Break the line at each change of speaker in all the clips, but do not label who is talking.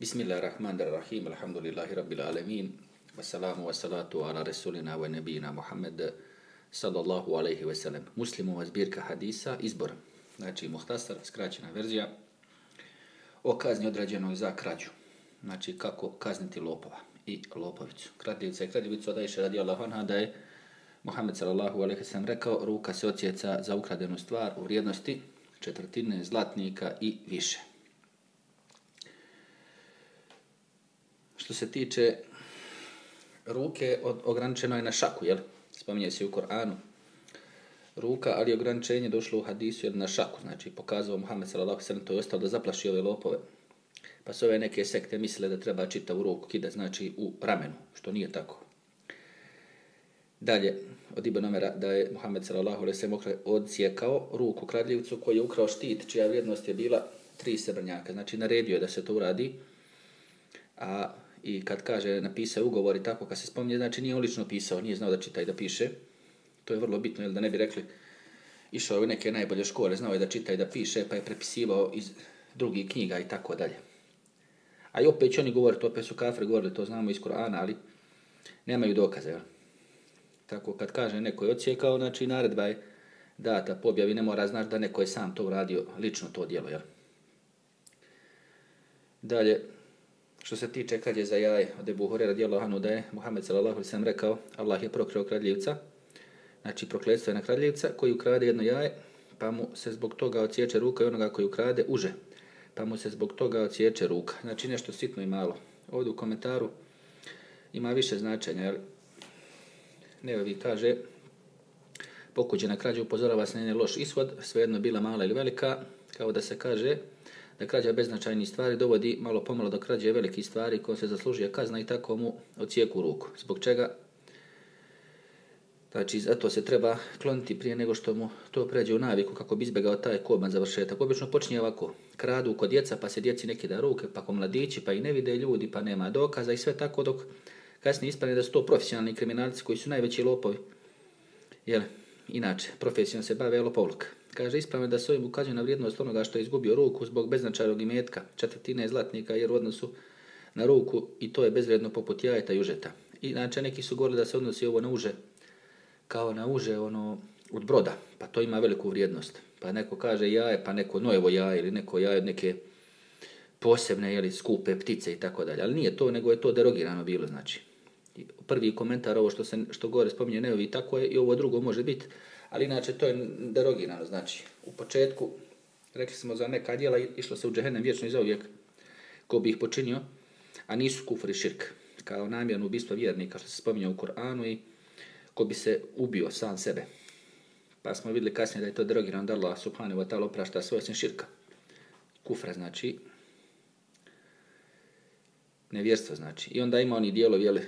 Bismillahirrahmanirrahim. Alhamdulillahi rabbil alamin. Wassalamu wassalatu ala rasulina wa nabina Muhammed sallallahu alaihi wa sallam. Muslimova zbirka hadisa, izbor. Znači, muhtasar, skraćena verzija o kazni odrađenoj za krađu. Znači, kako kazniti lopova i lopovicu. Kradljivica i kradljivicu odajše radi Allah anha da je Muhammed sallallahu alaihi wa sallam rekao ruka se odsjeca za ukradenu stvar u vrijednosti četvrtine zlatnika i više. Što se tiče ruke, od, ograničeno je na šaku, jel? Spominje se u Koranu. Ruka, ali ograničenje došlo u hadisu jel, na šaku. Znači, pokazao Muhammed sallallahu sallam, to je ostalo da zaplaši ove lopove. Pa su ove neke sekte misle da treba čita u ruku, kida znači u ramenu, što nije tako. Dalje, od Ibn Omera, da je Muhammed sallallahu alaihi sallam odsjekao ruku kradljivcu koji je ukrao štit, čija vrijednost je bila tri srebrnjaka. Znači, naredio je da se to uradi. A i kad kaže napisao ugovor i tako, kad se spominje, znači nije on lično pisao, nije znao da čita i da piše. To je vrlo bitno, jel da ne bi rekli, išao je u neke najbolje škole, znao je da čita i da piše, pa je prepisivao iz drugih knjiga i tako dalje. A i opet će oni govoriti, opet su kafre govorili, to znamo iz Korana, ali nemaju dokaze. Jel? Tako kad kaže neko je odsjekao, znači naredba je data pobjavi, ne mora znaš da neko je sam to uradio, lično to djelo. Jel? Dalje, Što se tiče kad je za jaj od Ebu Hore radijallahu anhu da je Muhammed sallallahu alaihi sallam rekao Allah je prokreo kradljivca, znači prokledstvo je na kradljivca koji ukrade jedno jaje, pa mu se zbog toga ociječe ruka i onoga koji ukrade uže, pa mu se zbog toga ociječe ruka. Znači nešto sitno i malo. Ovdje u komentaru ima više značenja, jer Neovi kaže pokuđena krađa upozorava se na loš ishod, svejedno bila mala ili velika, kao da se kaže da krađa beznačajnih stvari dovodi malo pomalo do krađe velike stvari ko se zaslužuje kazna i tako mu ocijeku ruku. Zbog čega? Znači, zato se treba kloniti prije nego što mu to pređe u naviku kako bi izbjegao taj koban završetak. Obično počinje ovako, kradu kod djeca, pa se djeci neki da ruke, pa ko mladići, pa i ne vide ljudi, pa nema dokaza i sve tako dok kasnije ispane da su to profesionalni kriminalci koji su najveći lopovi. Jel, inače, profesionalno se bave lopovluk. Kaže, ispravno da se ovim ukazuje na vrijednost onoga što je izgubio ruku zbog beznačajnog imetka, četvrtine zlatnika, jer u odnosu na ruku i to je bezvredno poput jajeta i užeta. Inače, neki su govorili da se odnosi ovo na uže, kao na uže ono, od broda, pa to ima veliku vrijednost. Pa neko kaže jaje, pa neko nojevo jaje ili neko jaje od neke posebne ili skupe ptice i tako dalje. Ali nije to, nego je to derogirano bilo, znači. Prvi komentar, ovo što se što gore spominje neovi, tako je, i ovo drugo može biti ali inače to je derogirano, znači u početku, rekli smo za neka djela, išlo se u džehennem vječno i zauvijek, ko bi ih počinio, a nisu kufri širk, kao namjerno ubistvo vjernika, što se spominje u Koranu i ko bi se ubio sam sebe. Pa smo vidjeli kasnije da je to derogirano da Allah subhanahu wa ta'ala oprašta svoj sin širka. Kufra znači nevjerstvo znači. I onda ima oni dijelovi, jeli,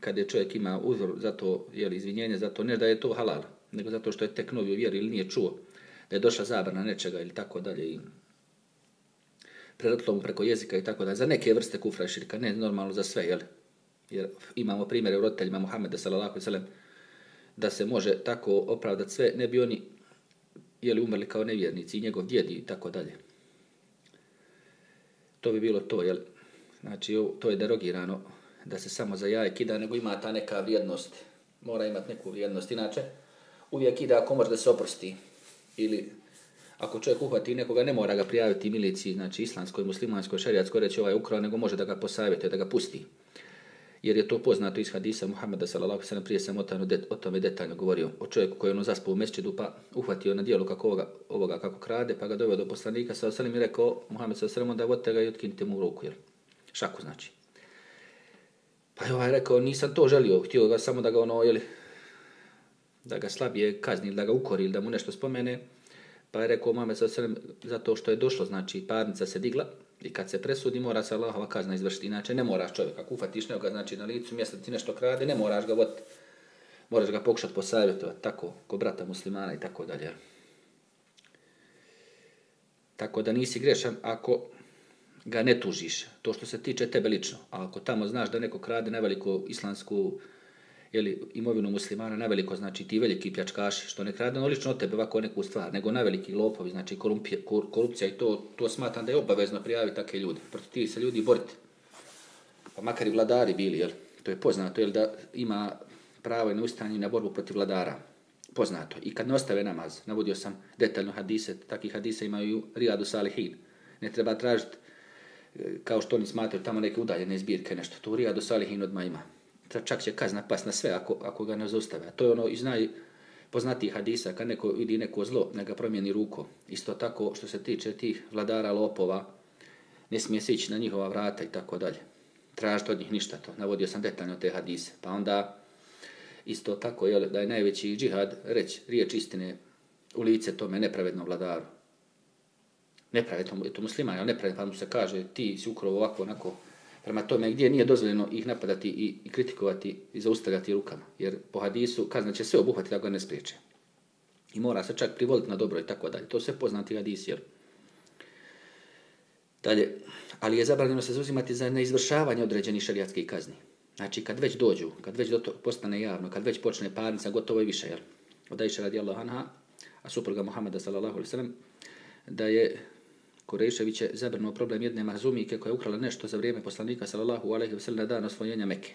kad je čovjek ima uzor za to, jeli, izvinjenje za to, ne da je to halal, nego zato što je tek novi u vjeri ili nije čuo da je došla zabrana nečega ili tako dalje i preletlo mu preko jezika i tako dalje. Za neke vrste kufra i širka, ne normalno za sve, jel? Jer imamo primjere u roditeljima Muhammeda sallallahu sallam da se može tako opravdati sve, ne bi oni jeli umrli kao nevjernici i njegov djed i tako dalje. To bi bilo to, jel? Znači, to je derogirano da se samo za jaje kida, nego ima ta neka vrijednost. Mora imati neku vrijednost. Inače, uvijek ide ako može da se oprosti. Ili ako čovjek uhvati nekoga, ne mora ga prijaviti miliciji, znači islamskoj, muslimanskoj, šarijatskoj, reći ovaj ukrao, nego može da ga posavjetuje, da ga pusti. Jer je to poznato iz hadisa Muhammeda sallallahu alejhi ve sellem prije sam o tome detaljno govorio o čovjeku koji je ono zaspao u mesčidu pa uhvatio na dijelu kako ovoga, ovoga kako krade pa ga doveo do poslanika s.a.v. i rekao Muhammed sallallahu alejhi ve sellem da vodite ga i otkinite mu ruku jer šaku znači pa je ovaj rekao nisam to želio htio ga samo da ga ono jeli, da ga slabije kazni ili da ga ukori ili da mu nešto spomene. Pa je rekao Mohamed sa srem, zato što je došlo, znači parnica se digla i kad se presudi mora se Allahova kazna izvršiti. Inače ne moraš čovjeka, kufatiš, nego ga znači na licu, mjesta ti nešto krade, ne moraš ga voditi. Moraš ga pokušati posavjetovati, tako, ko brata muslimana i tako dalje. Tako da nisi grešan ako ga ne tužiš, to što se tiče tebe lično. A ako tamo znaš da neko krade na veliku islamsku jeli, imovinu muslimana na veliko, znači ti veliki pljačkaši, što ne krade ono lično od tebe ovako neku stvar, nego na veliki lopovi, znači korumpija, kor, korupcija i to, to smatram da je obavezno prijaviti takve ljude. Protiv ti se ljudi boriti. Pa makar i vladari bili, jel? To je poznato, jel, da ima pravo i neustanje na borbu protiv vladara. Poznato. I kad ne ostave namaz, navodio sam detaljno hadise, takih hadise imaju Rijadu Salihin. Ne treba tražiti e, kao što oni smatraju tamo neke udaljene zbirke, nešto. To u Rijadu Salihin odmah ima čak će kazna pas na sve ako, ako ga ne zaustave. To je ono iz najpoznatijih hadisa, kad neko vidi neko zlo, neka promijeni ruko. Isto tako što se tiče tih vladara lopova, ne smije se ići na njihova vrata i tako dalje. Tražite od njih ništa to. Navodio sam detaljno te hadise. Pa onda isto tako je da je najveći džihad reći riječ istine u lice tome nepravednom vladaru. Nepravednom, je to musliman, ali nepravedno, pa mu se kaže ti si ukrovo ovako, onako, Prema tome, gdje nije dozvoljeno ih napadati i, i kritikovati i zaustavljati rukama. Jer po hadisu kazna će sve obuhvati da ga ne spriječe. I mora se čak privoliti na dobro i tako dalje. To sve poznati hadis, jer... Dalje, ali je zabranjeno se zauzimati za neizvršavanje određenih šarijatskih kazni. Znači, kad već dođu, kad već do to postane javno, kad već počne parnica, gotovo je više, jer od Aisha radijallahu anha, a supruga Muhammeda sallallahu alaihi sallam, da je Kurešević je zabrnuo problem jedne mahzumike koja je ukrala nešto za vrijeme poslanika sallallahu alejhi ve sellem na dan osvojenja Mekke.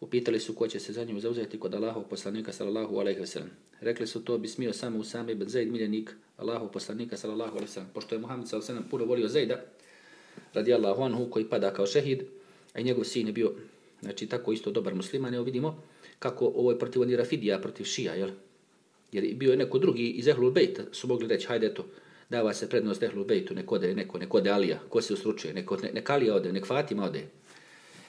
Upitali su ko će se za nju zauzeti kod Allahov poslanika sallallahu alejhi ve sellem. Rekli su to bi smio samo Usame ibn Zaid miljenik Allahov poslanika sallallahu alejhi ve sellem. Pošto je Muhammed sallallahu alejhi ve sellem puno volio Zaida radijallahu anhu koji pada kao šehid, a njegov sin je bio znači tako isto dobar musliman, evo vidimo kako ovo je protiv oni Rafidija, protiv Šija, jel? Jer bio je neko drugi iz Ehlul Bejta, su mogli reći, hajde to, dava se prednost ehlu bejtu, nek ode neko, nek ode Alija, ko se usručuje, nek, ne, nek Alija ode, nek Fatima ode.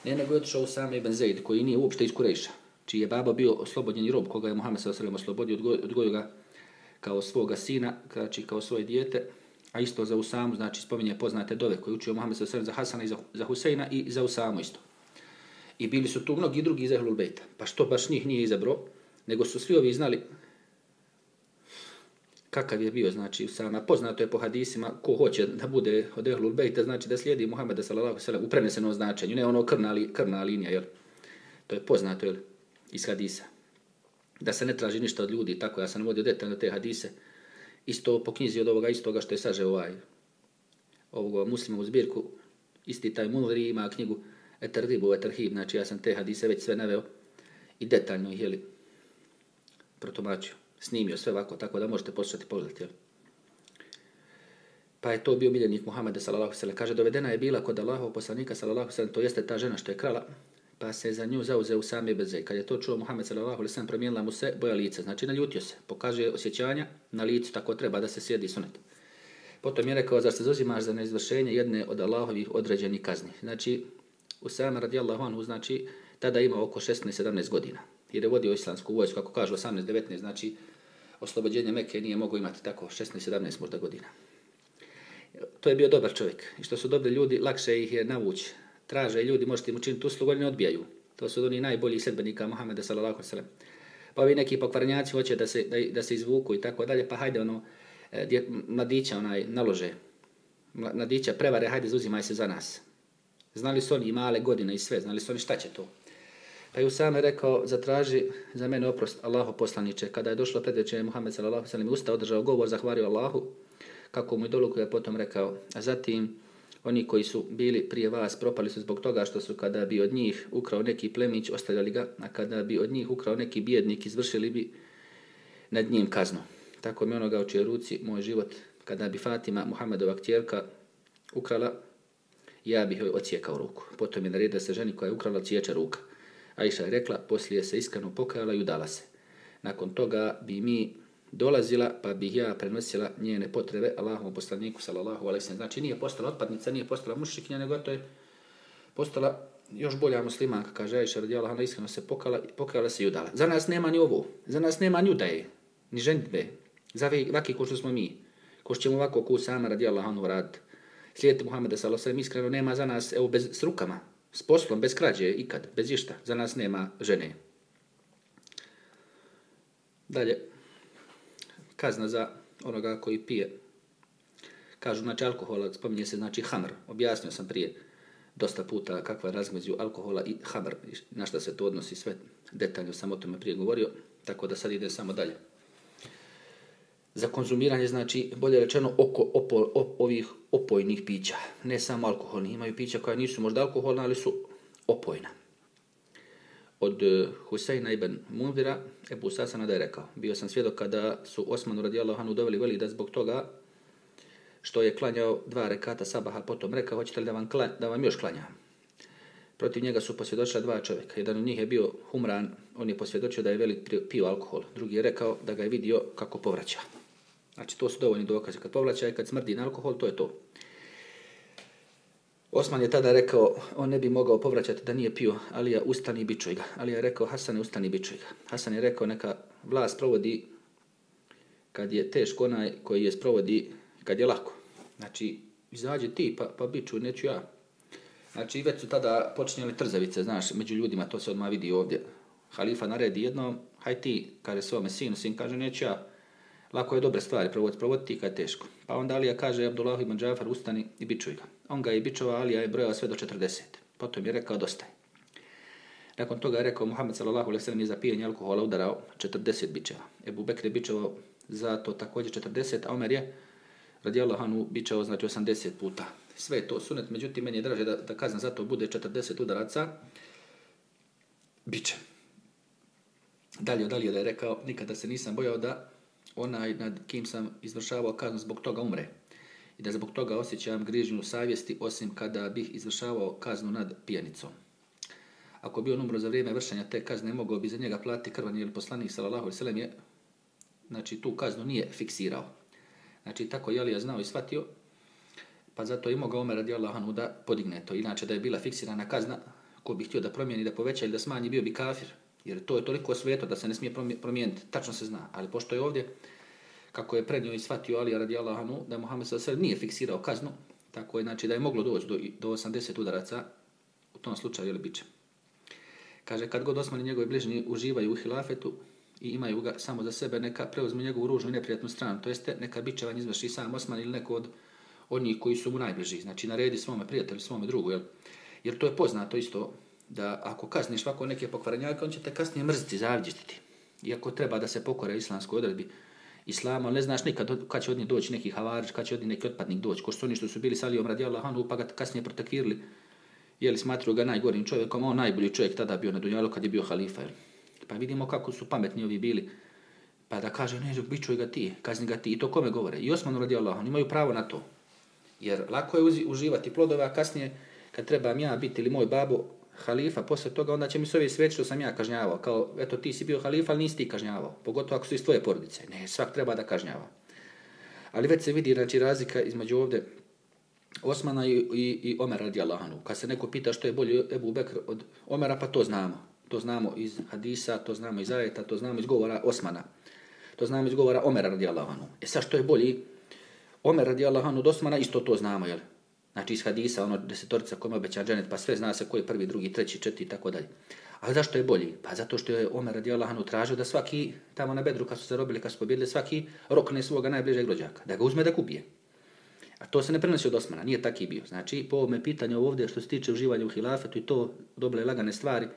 Ne nego je otišao sam Ibn Zaid, koji nije uopšte iz Kurejša, čiji je baba bio oslobođeni rob, koga je Muhammed s.a.v. oslobodio, odgojio, odgojio ga kao svoga sina, znači kao svoje dijete, a isto za Usamu, znači spominje poznate dove koje učio Muhammed s.a.v. za Hasana i za, za Huseina i za Usamu isto. I bili su tu mnogi drugi iz Ehlul Bejta. Pa što baš njih nije izabro, nego su svi ovi znali kakav je bio, znači, sama poznato je po hadisima, ko hoće da bude od Ehlul Bejta, znači da slijedi Muhammeda sallallahu sallam u prenesenom značenju, ne ono krna, li, krna linija, jel? To je poznato, jel? Iz hadisa. Da se ne traži ništa od ljudi, tako ja sam vodio detaljno te hadise, isto po knjizi od ovoga istoga što je saže ovaj, ovoga muslima u zbirku, isti taj Munri ima knjigu Eterribu, Eterhib, znači ja sam te hadise već sve naveo i detaljno ih, jel? Protumačio snimio sve ovako, tako da možete poslušati pogledati. Jel? Pa je to bio miljenik Muhammeda sallallahu sallam. Kaže, dovedena je bila kod Allahov poslanika sallallahu sallam, to jeste ta žena što je krala, pa se za nju zauzeo sami beze. Kad je to čuo Muhammed sallallahu sallam, promijenila mu se boja lica. Znači, naljutio se. Pokazuje osjećanja na licu, tako treba da se sjedi sunet. Potom je rekao, zar se zauzimaš za neizvršenje jedne od Allahovih određenih kazni. Znači, Usama radijallahu anhu, znači, tada ima oko 16-17 godina jer je vodio islamsku vojsku, kako kažu 18-19, znači oslobođenje Mekke nije mogo imati tako 16-17 možda godina. To je bio dobar čovjek. I što su dobri ljudi, lakše ih je navući. Traže ljudi, možete im učiniti uslugu, ali ne odbijaju. To su oni najbolji sedbenika Muhammeda sallallahu sallam. Pa ovi neki pokvarnjaci hoće da se, da, da se izvuku i tako dalje, pa hajde ono, e, dje, mladića onaj nalože, mladića prevare, hajde zuzimaj se za nas. Znali su oni male godine i sve, znali su oni šta će to. Pa je Usame rekao, zatraži za mene oprost Allahu poslaniče. Kada je došlo predvećenje Muhammed sallallahu sallam, usta održao govor, zahvario Allahu, kako mu je doluku je potom rekao. A zatim, oni koji su bili prije vas, propali su zbog toga što su kada bi od njih ukrao neki plemić, ostavljali ga, a kada bi od njih ukrao neki bijednik, izvršili bi nad njim kaznu. Tako mi onoga u očije ruci, moj život, kada bi Fatima, Muhammedova kćerka, ukrala, ja bih joj ocijekao ruku. Potom je naredio se ženi koja je ukrala cijeća ruka. Aisha je rekla, poslije se iskreno pokajala i udala se. Nakon toga bi mi dolazila, pa bih ja prenosila njene potrebe Allahom poslaniku, sallallahu alaihi sallam. Znači nije postala otpadnica, nije postala mušrikinja, nego to je postala još bolja muslimanka, kaže Aisha radijallahu anha, iskreno se pokajala, pokajala se i udala. Za nas nema ni ovo, za nas nema ni udaje, ni ženitbe, za vaki ko što smo mi, ko što ćemo ovako ku sama radijallahu anhu raditi. Slijeti Muhammeda sallallahu alaihi iskreno nema za nas, evo, bez, s rukama, S poslom, bez krađe, ikad, bez išta. Za nas nema žene. Dalje, kazna za onoga koji pije. Kažu, znači, alkohol, spominje se, znači, hamr. Objasnio sam prije dosta puta kakva je razmeđu alkohola i hamr, na šta se to odnosi sve. detaljno sam o tome prije govorio, tako da sad ide samo dalje. Za konzumiranje, znači, bolje rečeno, oko opo, op, ovih opojnih pića, ne samo alkoholni, imaju pića koja nisu možda alkoholna, ali su opojna. Od uh, Huseina ibn Mundira, Ebu Sasana da je rekao, bio sam svjedok kada su Osmanu radijallahu anhu doveli veli da zbog toga što je klanjao dva rekata sabaha, potom rekao, hoćete li da vam, klan, da vam još klanjam? Protiv njega su posvjedočila dva čovjeka. Jedan od njih je bio Humran, on je posvjedočio da je velik pio alkohol. Drugi je rekao da ga je vidio kako povraća. Znači, to su dovoljni dokaze. Kad povlača i kad smrdi na alkohol, to je to. Osman je tada rekao, on ne bi mogao povraćati da nije pio, ali ja ustani i bičuj ga. Ali je rekao, Hasan ustani i bičuj ga. Hasan je rekao, neka vlast provodi kad je teško onaj koji je sprovodi kad je lako. Znači, izađe ti pa, pa biču, neću ja. Znači, već su tada počinjeli trzavice, znaš, među ljudima, to se odmah vidi ovdje. Halifa naredi jednom, haj ti, kaže svome sinu, sin kaže, neću ja, lako je dobre stvari provoditi, provoditi kad je teško. Pa onda Alija kaže, Abdullah ibn Džafar, ustani i bičuj ga. On ga je bičova, Alija je brojao sve do 40. Potom je rekao, dosta je. Nakon toga je rekao, Muhammed sallallahu alaihi sallam je za pijenje alkohola udarao 40 bičeva. Ebu Bekr je bičevao za to također 40, a Omer je radijallahu anhu bičevao znači 80 puta sve je to sunet, međutim, meni je draže da, da kazna za to bude 40 udaraca, biče. Dalje od dalje da je rekao, nikada se nisam bojao da onaj nad kim sam izvršavao kaznu zbog toga umre. I da zbog toga osjećam grižnju savjesti, osim kada bih izvršavao kaznu nad pijanicom. Ako bi on umro za vrijeme vršenja te kazne, mogao bi za njega platiti krvan, ili poslanik, sallallahu alaihi sallam je, znači tu kaznu nije fiksirao. Znači tako je Alija znao i shvatio, Pa zato je mogao Omer radijallahu anhu da podigne to. Inače da je bila fiksirana kazna, ko bi htio da promijeni, da poveća ili da smanji, bio bi kafir. Jer to je toliko sveto da se ne smije promijeniti. Tačno se zna. Ali pošto je ovdje, kako je prednio i shvatio Ali radi Allahanu, da Muhammed s.a.v. nije fiksirao kaznu, tako je znači da je moglo doći do, do 80 udaraca, u tom slučaju ili biće. Kaže, kad god Osman i njegovi bližnji uživaju u hilafetu i imaju ga samo za sebe, neka preuzme njegovu ružnu i neprijatnu stranu. To jeste, neka bićevan izvrši sam Osman ili neko od onih koji su mu najbliži. Znači, naredi svome prijatelju, svome drugu, jel? Jer to je poznato isto, da ako kazniš ovako neke pokvarenjake, on će te kasnije mrziti, zavđestiti. Iako treba da se pokore islamskoj odredbi islama, ne znaš nikad kad će od njih doći neki havarić, kad će od njih neki otpadnik doći, ko su oni što su bili sa Alijom radi Allahanu, pa ga kasnije protekvirili, jeli smatruju ga najgorim čovjekom, on najbolji čovjek tada bio na Dunjalu kad je bio halifa. Jel? Pa vidimo kako su pametni ovi bili, pa da kaže, ne, bićuj ga ti, kazni ga ti, i to kome govore. I Osmanu radi Allahanu, imaju pravo na to. Jer lako je uživati plodove, a kasnije kad trebam ja biti ili moj babo halifa, posle toga onda će mi se ovi sveći što sam ja kažnjavao. Kao, eto, ti si bio halifa, ali nisi ti kažnjavao. Pogotovo ako su iz tvoje porodice. Ne, svak treba da kažnjava. Ali već se vidi, znači, razlika između ovde Osmana i, i, i Omer radi Allahanu. Kad se neko pita što je bolji Ebu Bekr od Omera, pa to znamo. To znamo iz hadisa, to znamo iz ajeta, to znamo iz govora Osmana. To znamo iz govora Omera radi Allahanu. E sad što je bolji Omer radi Allahanu od Osmana, isto to znamo, jel? Znači iz hadisa, ono desetorica kome obeća dženet, pa sve zna se ko je prvi, drugi, treći, četiri i tako dalje. Ali zašto je bolji? Pa zato što je Omer radi Allahanu tražio da svaki, tamo na bedru kad su se robili, kad su pobjedili, svaki rokne svoga najbližeg rođaka, da ga uzme da kupije. A to se ne prenosi od Osmana, nije taki bio. Znači, po ovome pitanju ovdje što se tiče uživanja u hilafetu i to doble lagane stvari,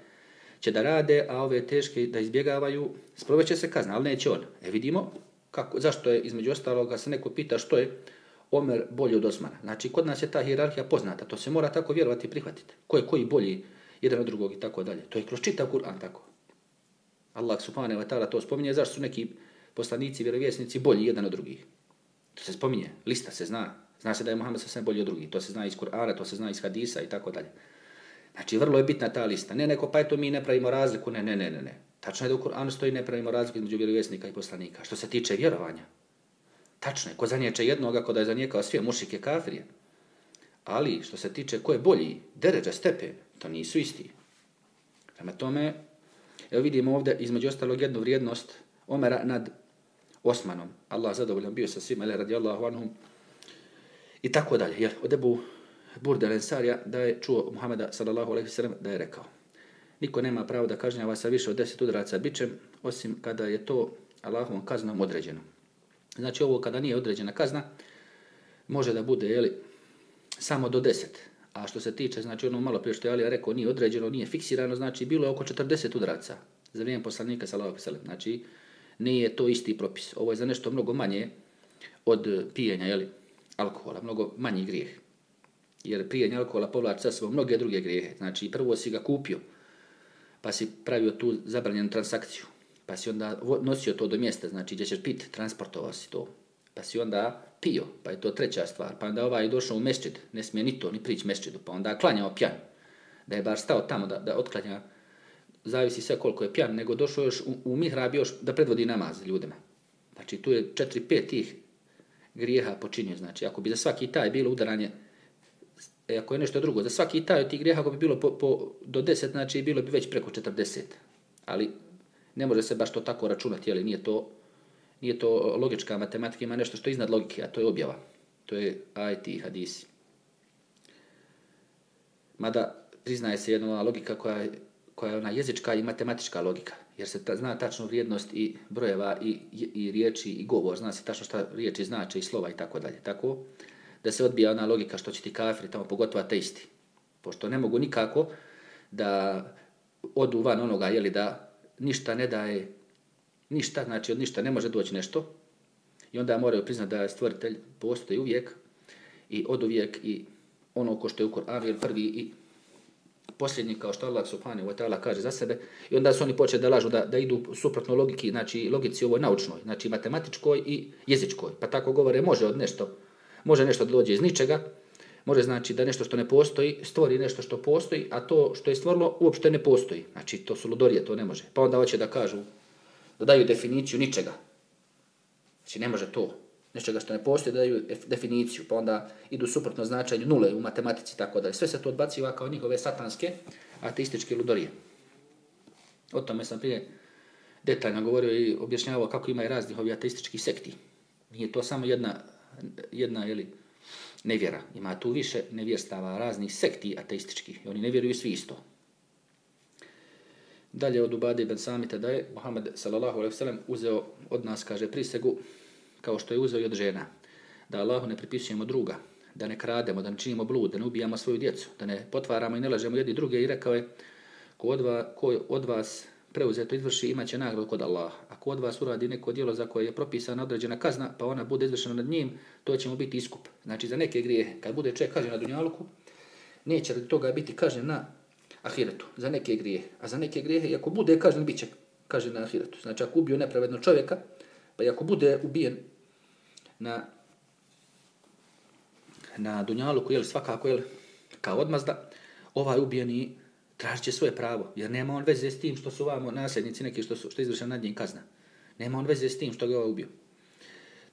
će da rade, a ove teške da izbjegavaju, sproveće se kazna, ali neće on. E vidimo, kako, zašto je između ostaloga se neko pita što je Omer bolji od Osmana. Znači, kod nas je ta hierarhija poznata, to se mora tako vjerovati i prihvatiti. Ko je koji bolji jedan od drugog i tako dalje. To je kroz čitav Kur'an tako. Allah subhanahu wa ta'ala to spominje, zašto su neki poslanici, vjerovjesnici bolji jedan od drugih. To se spominje, lista se zna. Zna se da je Muhammed sasvim bolji od drugih. To se zna iz Kur'ana, to se zna iz hadisa i tako dalje. Znači, vrlo je bitna ta lista. Ne neko, pa eto mi ne pravimo razliku. Ne, ne, ne, ne. ne. Tačno je da u Kur'anu stoji ne pravimo razliku između vjerovjesnika i poslanika. Što se tiče vjerovanja. Tačno je, ko zaniječe jednog, ako da je zanijekao sve mušike kafirije. Ali, što se tiče ko je bolji, deređa, stepe, to nisu isti. Prema tome, evo vidimo ovdje između ostalog jednu vrijednost Omera nad Osmanom. Allah zadovoljan bio sa svima, ili radi Allahu anhum. I tako dalje. Jer od Ebu Burde Lensarija da je čuo Muhameda sallallahu alaihi sallam da je rekao niko nema pravo da kažnjava sa više od deset udaraca bićem, osim kada je to Allahovom kaznom određeno. Znači, znači ovo kada nije određena kazna, može da bude jeli, samo do deset. A što se tiče, znači ono malo prije što je Alija rekao, nije određeno, nije fiksirano, znači bilo je oko 40 udaraca. za vrijeme poslanika sallallahu alejhi ve. Znači nije to isti propis. Ovo je za nešto mnogo manje od pijenja, je li, alkohola, mnogo manji grijeh. Jer pijenje alkohola povlači sa sobom mnoge druge grijehe. Znači prvo si ga kupio, pa si pravio tu zabranjenu transakciju, pa si onda nosio to do mjesta, znači gdje ćeš piti, transportovao si to, pa si onda pio, pa je to treća stvar, pa onda ovaj došao u mešćid, ne smije ni to, ni prići mešćidu, pa onda klanjao pjan, da je bar stao tamo da, da otklanja, zavisi sve koliko je pjan, nego došao još u, u mihrab još da predvodi namaz ljudima. Znači tu je četiri, pet tih grijeha počinio, znači ako bi za svaki taj bilo udaranje, e, ako je nešto drugo, za svaki taj tih grijeha ako bi bilo po, po, do deset, znači bilo bi već preko četrdeset. Ali ne može se baš to tako računati, jeli nije to nije to e, logička matematika, ima nešto što je iznad logike, a to je objava. To je IT i hadisi. Mada priznaje se jedna logika koja je, koja je ona jezička i matematička logika, jer se ta, zna tačno vrijednost i brojeva i, i, i riječi i govor, zna se tačno šta riječi znače i slova i tako dalje. Tako da se odbija ona logika što će ti kafiri, tamo pogotovo ateisti. Pošto ne mogu nikako da odu van onoga, jeli da ništa ne daje ništa, znači od ništa ne može doći nešto. I onda moraju priznati da je stvoritelj postoji uvijek i od uvijek i ono ko što je u Koranu jer prvi i posljednji kao što Allah subhanahu wa ta'ala kaže za sebe i onda su oni počeli da lažu da, da idu suprotno logiki, znači logici ovoj naučnoj, znači matematičkoj i jezičkoj. Pa tako govore može od nešto, može nešto da dođe iz ničega, može znači da nešto što ne postoji stvori nešto što postoji, a to što je stvorilo uopšte ne postoji. Znači to su ludorije, to ne može. Pa onda hoće da kažu da daju definiciju ničega. Znači ne može to. Nečega što ne postoji da daju definiciju, pa onda idu suprotno značenju nule u matematici tako da Sve se to odbaciva kao njihove satanske ateističke ludorije. O tome sam prije detaljno govorio i objašnjavao kako ima i raznih ovih ateističkih sekti. Nije to samo jedna, jedna jeli, nevjera. Ima tu više nevjerstava raznih sekti ateističkih. I oni ne vjeruju svi isto. Dalje od Ubade ibn Samita da je Muhammed sallallahu alaihi wasallam uzeo od nas, kaže, prisegu kao što je uzeo i od žena. Da Allahu ne pripisujemo druga, da ne krademo, da ne činimo blud, da ne ubijamo svoju djecu, da ne potvaramo i ne lažemo jedni druge i rekao je ko od, va, ko od vas preuzeto izvrši imaće nagradu kod Allaha. Ako od vas uradi neko djelo za koje je propisana određena kazna, pa ona bude izvršena nad njim, to će mu biti iskup. Znači za neke grije, kad bude čovjek kažen na dunjaluku, neće radi toga biti kažen na ahiretu, za neke grije. A za neke grije, ako bude kažen, bit će kažen na ahiretu. Znači, ako ubio nepravedno čovjeka, pa ako bude ubijen na, na dunjaluku, jel, svakako jel, kao odmazda, ovaj ubijeni tražit će svoje pravo, jer nema on veze s tim što su vamo nasljednici neki što, su, što izvršen nad njim kazna. Nema on veze s tim što ga ovaj ubio.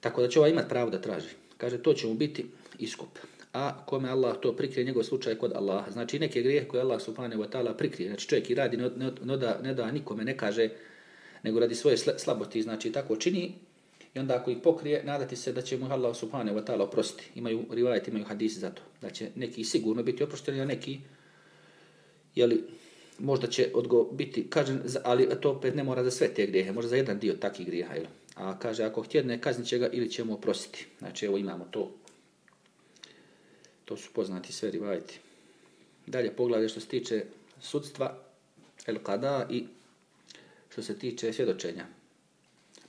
Tako da će ovaj imat pravo da traži. Kaže, to će mu biti iskup a kome Allah to prikrije njegov slučaj kod Allaha. Znači neke grijehe koje Allah subhanahu wa ta'ala prikrije, znači čovjek i radi, ne, ne, ne, da, ne da nikome ne kaže, nego radi svoje slabosti, znači tako čini, i onda ako ih pokrije, nadati se da će mu Allah subhanahu wa ta'ala oprostiti. Imaju rivajet, imaju hadisi za to. Da će neki sigurno biti oprošteni, a neki, jeli, možda će odgo biti kažen, ali to opet ne mora za sve te grijehe, možda za jedan dio takih grijeha. Jel? A kaže, ako htjedne, kaznit će ga ili će mu oprostiti. Znači, evo imamo to To su poznati sve rivajti. Dalje poglavlje što se tiče sudstva, el kada i što se tiče svjedočenja.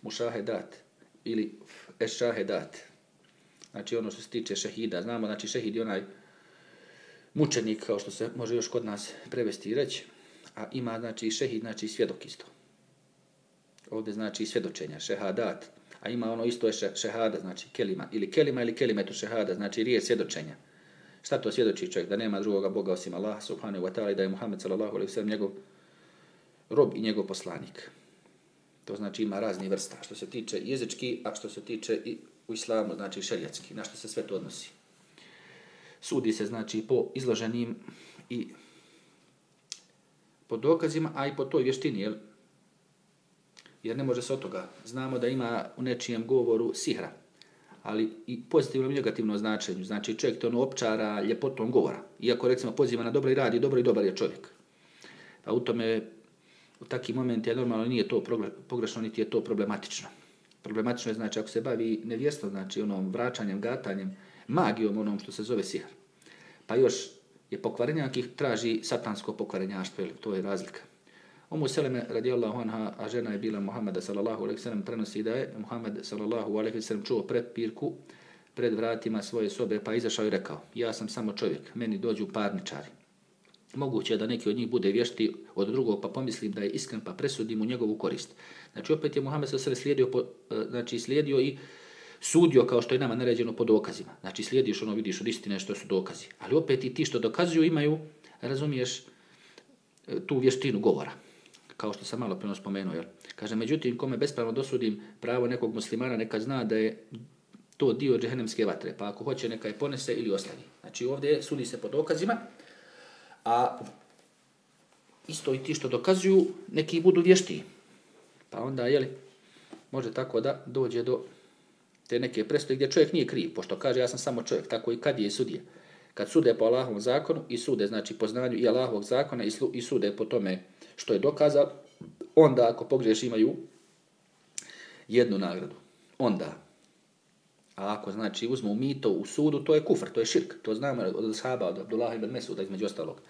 Mušahedat ili ešahedat. Znači ono što se tiče šehida. Znamo, znači šehid je onaj mučenik, kao što se može još kod nas prevesti i reći. A ima, znači, šehid, znači, svjedok isto. Ovdje znači svjedočenja, šehadat. A ima ono isto je šehada, znači kelima. Ili kelima ili kelimetu šehada, znači riječ svjedočenja. Šta to svjedoči čovjek? Da nema drugoga Boga osim Allaha subhanahu wa ta'ala i da je Muhammed sallallahu alaihi sallam njegov rob i njegov poslanik. To znači ima razni vrsta. Što se tiče jezički, a što se tiče i u islamu, znači šeljatski. Na što se sve to odnosi? Sudi se znači po izloženim i po dokazima, a i po toj vještini, jel? Jer ne može se od toga. Znamo da ima u nečijem govoru sihra ali i pozitivno i negativno značenju. Znači čovjek to ono opčara ljepotom govora. Iako recimo poziva na dobro i radi, dobro i dobar je čovjek. Pa u tome, u takvim momentima je normalno nije to pogrešno, niti je to problematično. Problematično je znači ako se bavi nevjesno, znači onom vraćanjem, gatanjem, magijom onom što se zove sihr. Pa još je pokvarenjakih traži satansko pokvarenjaštvo, to je razlika. Umu Seleme radijallahu anha, a žena je bila Muhammeda sallallahu alaihi sallam, prenosi da je Muhammed sallallahu alaihi sallam čuo pred pirku, pred vratima svoje sobe, pa izašao i rekao, ja sam samo čovjek, meni dođu parničari. Moguće je da neki od njih bude vješti od drugog, pa pomislim da je iskren, pa presudim u njegovu korist. Znači, opet je Muhammed sallallahu alaihi slijedio, po, e, znači, slijedio i sudio kao što je nama naređeno po dokazima. Znači, slijediš ono, vidiš od istine što su dokazi. Ali opet i ti što dokazuju imaju, razumiješ, e, tu vještinu govora kao što sam malo preno spomenuo. Jel? Kaže, međutim, kome bespravno dosudim pravo nekog muslimana, neka zna da je to dio džehennemske vatre, pa ako hoće neka je ponese ili ostavi. Znači ovdje sudi se po dokazima, a isto i ti što dokazuju, neki budu vješti. Pa onda, jeli, može tako da dođe do te neke presude gdje čovjek nije kriv, pošto kaže ja sam samo čovjek, tako i kad je sudija. Kad sude po Allahovom zakonu i sude, znači po znanju i Allahovog zakona i, slu, i sude po tome što je dokazal, onda ako pogriješ imaju jednu nagradu. Onda. A ako znači uzmu mito u sudu, to je kufr, to je širk. To znamo od sahaba, od Abdullah ibn Mesuda između ostalog.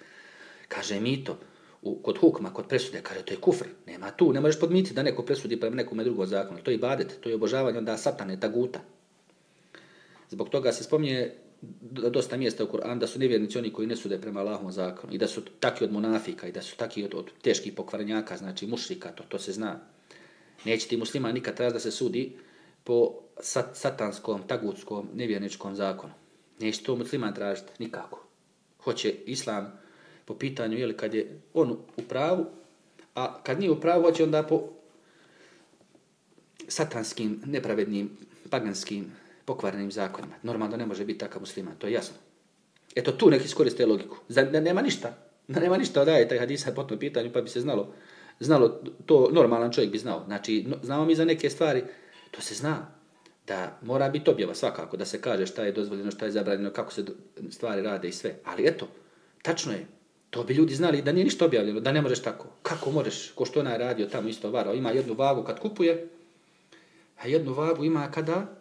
Kaže mito u, kod hukma, kod presude, kaže to je kufr. Nema tu, ne možeš podmiti da neko presudi prema nekome drugom zakonu. To je ibadet, to je obožavanje onda satane, taguta. Zbog toga se spominje dosta mjesta u Kur'an da su nevjernici oni koji ne sude prema Allahom zakonu i da su taki od munafika i da su taki od, od teških pokvarnjaka, znači mušrika, to, to se zna. Neće ti muslima nikad traži da se sudi po sat, satanskom, tagutskom, nevjerničkom zakonu. Neće to musliman tražiti nikako. Hoće islam po pitanju, jeli, kad je on u pravu, a kad nije u pravu, hoće onda po satanskim, nepravednim, paganskim pokvarenim zakonima. Normalno ne može biti takav musliman, to je jasno. Eto tu neki iskoriste logiku. Za, da nema ništa. Da nema ništa da je taj hadis po tom pitanju, pa bi se znalo. Znalo, to normalan čovjek bi znao. Znači, no, znamo mi za neke stvari, to se zna. Da mora biti objava svakako, da se kaže šta je dozvoljeno, šta je zabranjeno, kako se stvari rade i sve. Ali eto, tačno je. To bi ljudi znali da nije ništa objavljeno, da ne možeš tako. Kako možeš, ko što onaj radio tamo isto varao, ima jednu vagu kad kupuje, a jednu vagu ima kada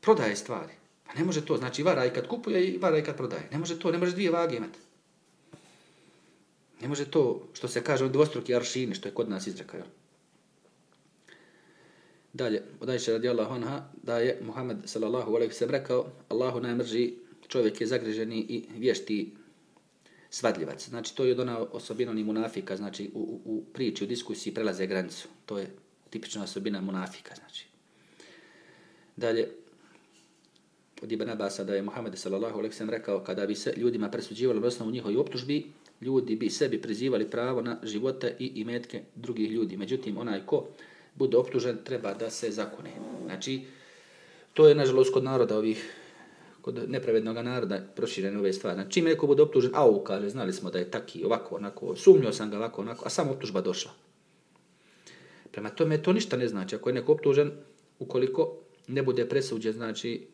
prodaje stvari. Pa ne može to, znači vara i kad kupuje i vara i kad prodaje. Ne može to, ne može dvije vage imati. Ne može to, što se kaže, dvostruki aršini, što je kod nas izrekao. Dalje, odajče radi Allah anha, da je Muhammed sallallahu alaihi sallam rekao, Allahu najmrži čovjek je zagriženi i vješti svadljivac. Znači, to je od ona osobina ni munafika, znači u, u, u priči, u diskusiji prelaze granicu. To je tipična osobina munafika, znači. Dalje, od Ibn Abasa da je Muhammed sallallahu alejhi ve sellem rekao kada bi se ljudima presuđivalo na osnovu njihovih optužbi, ljudi bi sebi prizivali pravo na živote i imetke drugih ljudi. Međutim, onaj ko bude optužen treba da se zakone. Znači, to je nažalost kod naroda ovih kod nepravednog naroda proširene ove stvari. Znači, čim neko bude optužen, au, kaže, znali smo da je taki, ovako, onako, sumnio sam ga ovako, onako, a samo optužba došla. Prema tome, to ništa ne znači. Ako je neko optužen, ukoliko ne bude presuđen, znači,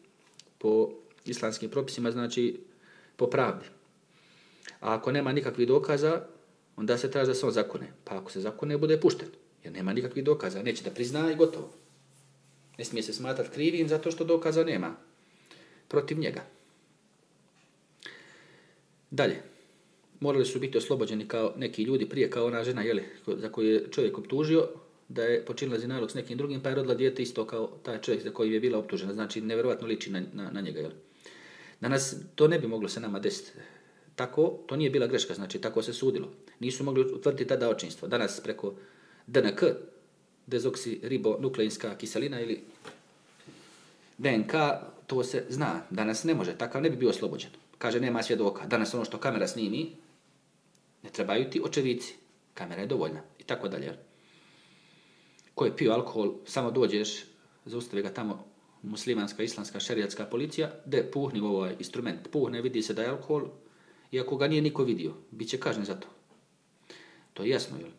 po islamskim propisima, znači po pravdi. A ako nema nikakvih dokaza, onda se traži da se on zakone. Pa ako se zakone, bude pušten. Jer nema nikakvih dokaza. Neće da prizna i gotovo. Ne smije se smatrati krivim zato što dokaza nema protiv njega. Dalje. Morali su biti oslobođeni kao neki ljudi prije kao ona žena jeli, za koju je čovjek optužio da je počinila zinalog s nekim drugim, pa je rodila dijete isto kao taj čovjek za koji je bila optužena. Znači, nevjerovatno liči na, na, na njega. Jel? Danas to ne bi moglo se nama desiti. Tako, to nije bila greška, znači tako se sudilo. Nisu mogli utvrditi tada očinstvo. Danas preko DNK, dezoksiribonukleinska kiselina ili DNK, to se zna. Danas ne može, takav ne bi bio oslobođen. Kaže, nema svjedoka. Danas ono što kamera snimi, ne trebaju ti očevici. Kamera je dovoljna. I tako dalje. Ko je pio alkohol, samo dođeš, zaustavi ga tamo muslimanska, islamska, šerijatska policija, de puhni ovaj instrument, puhne, vidi se da je alkohol, iako ga nije niko vidio, bit će kažen za to. To je jasno, jel?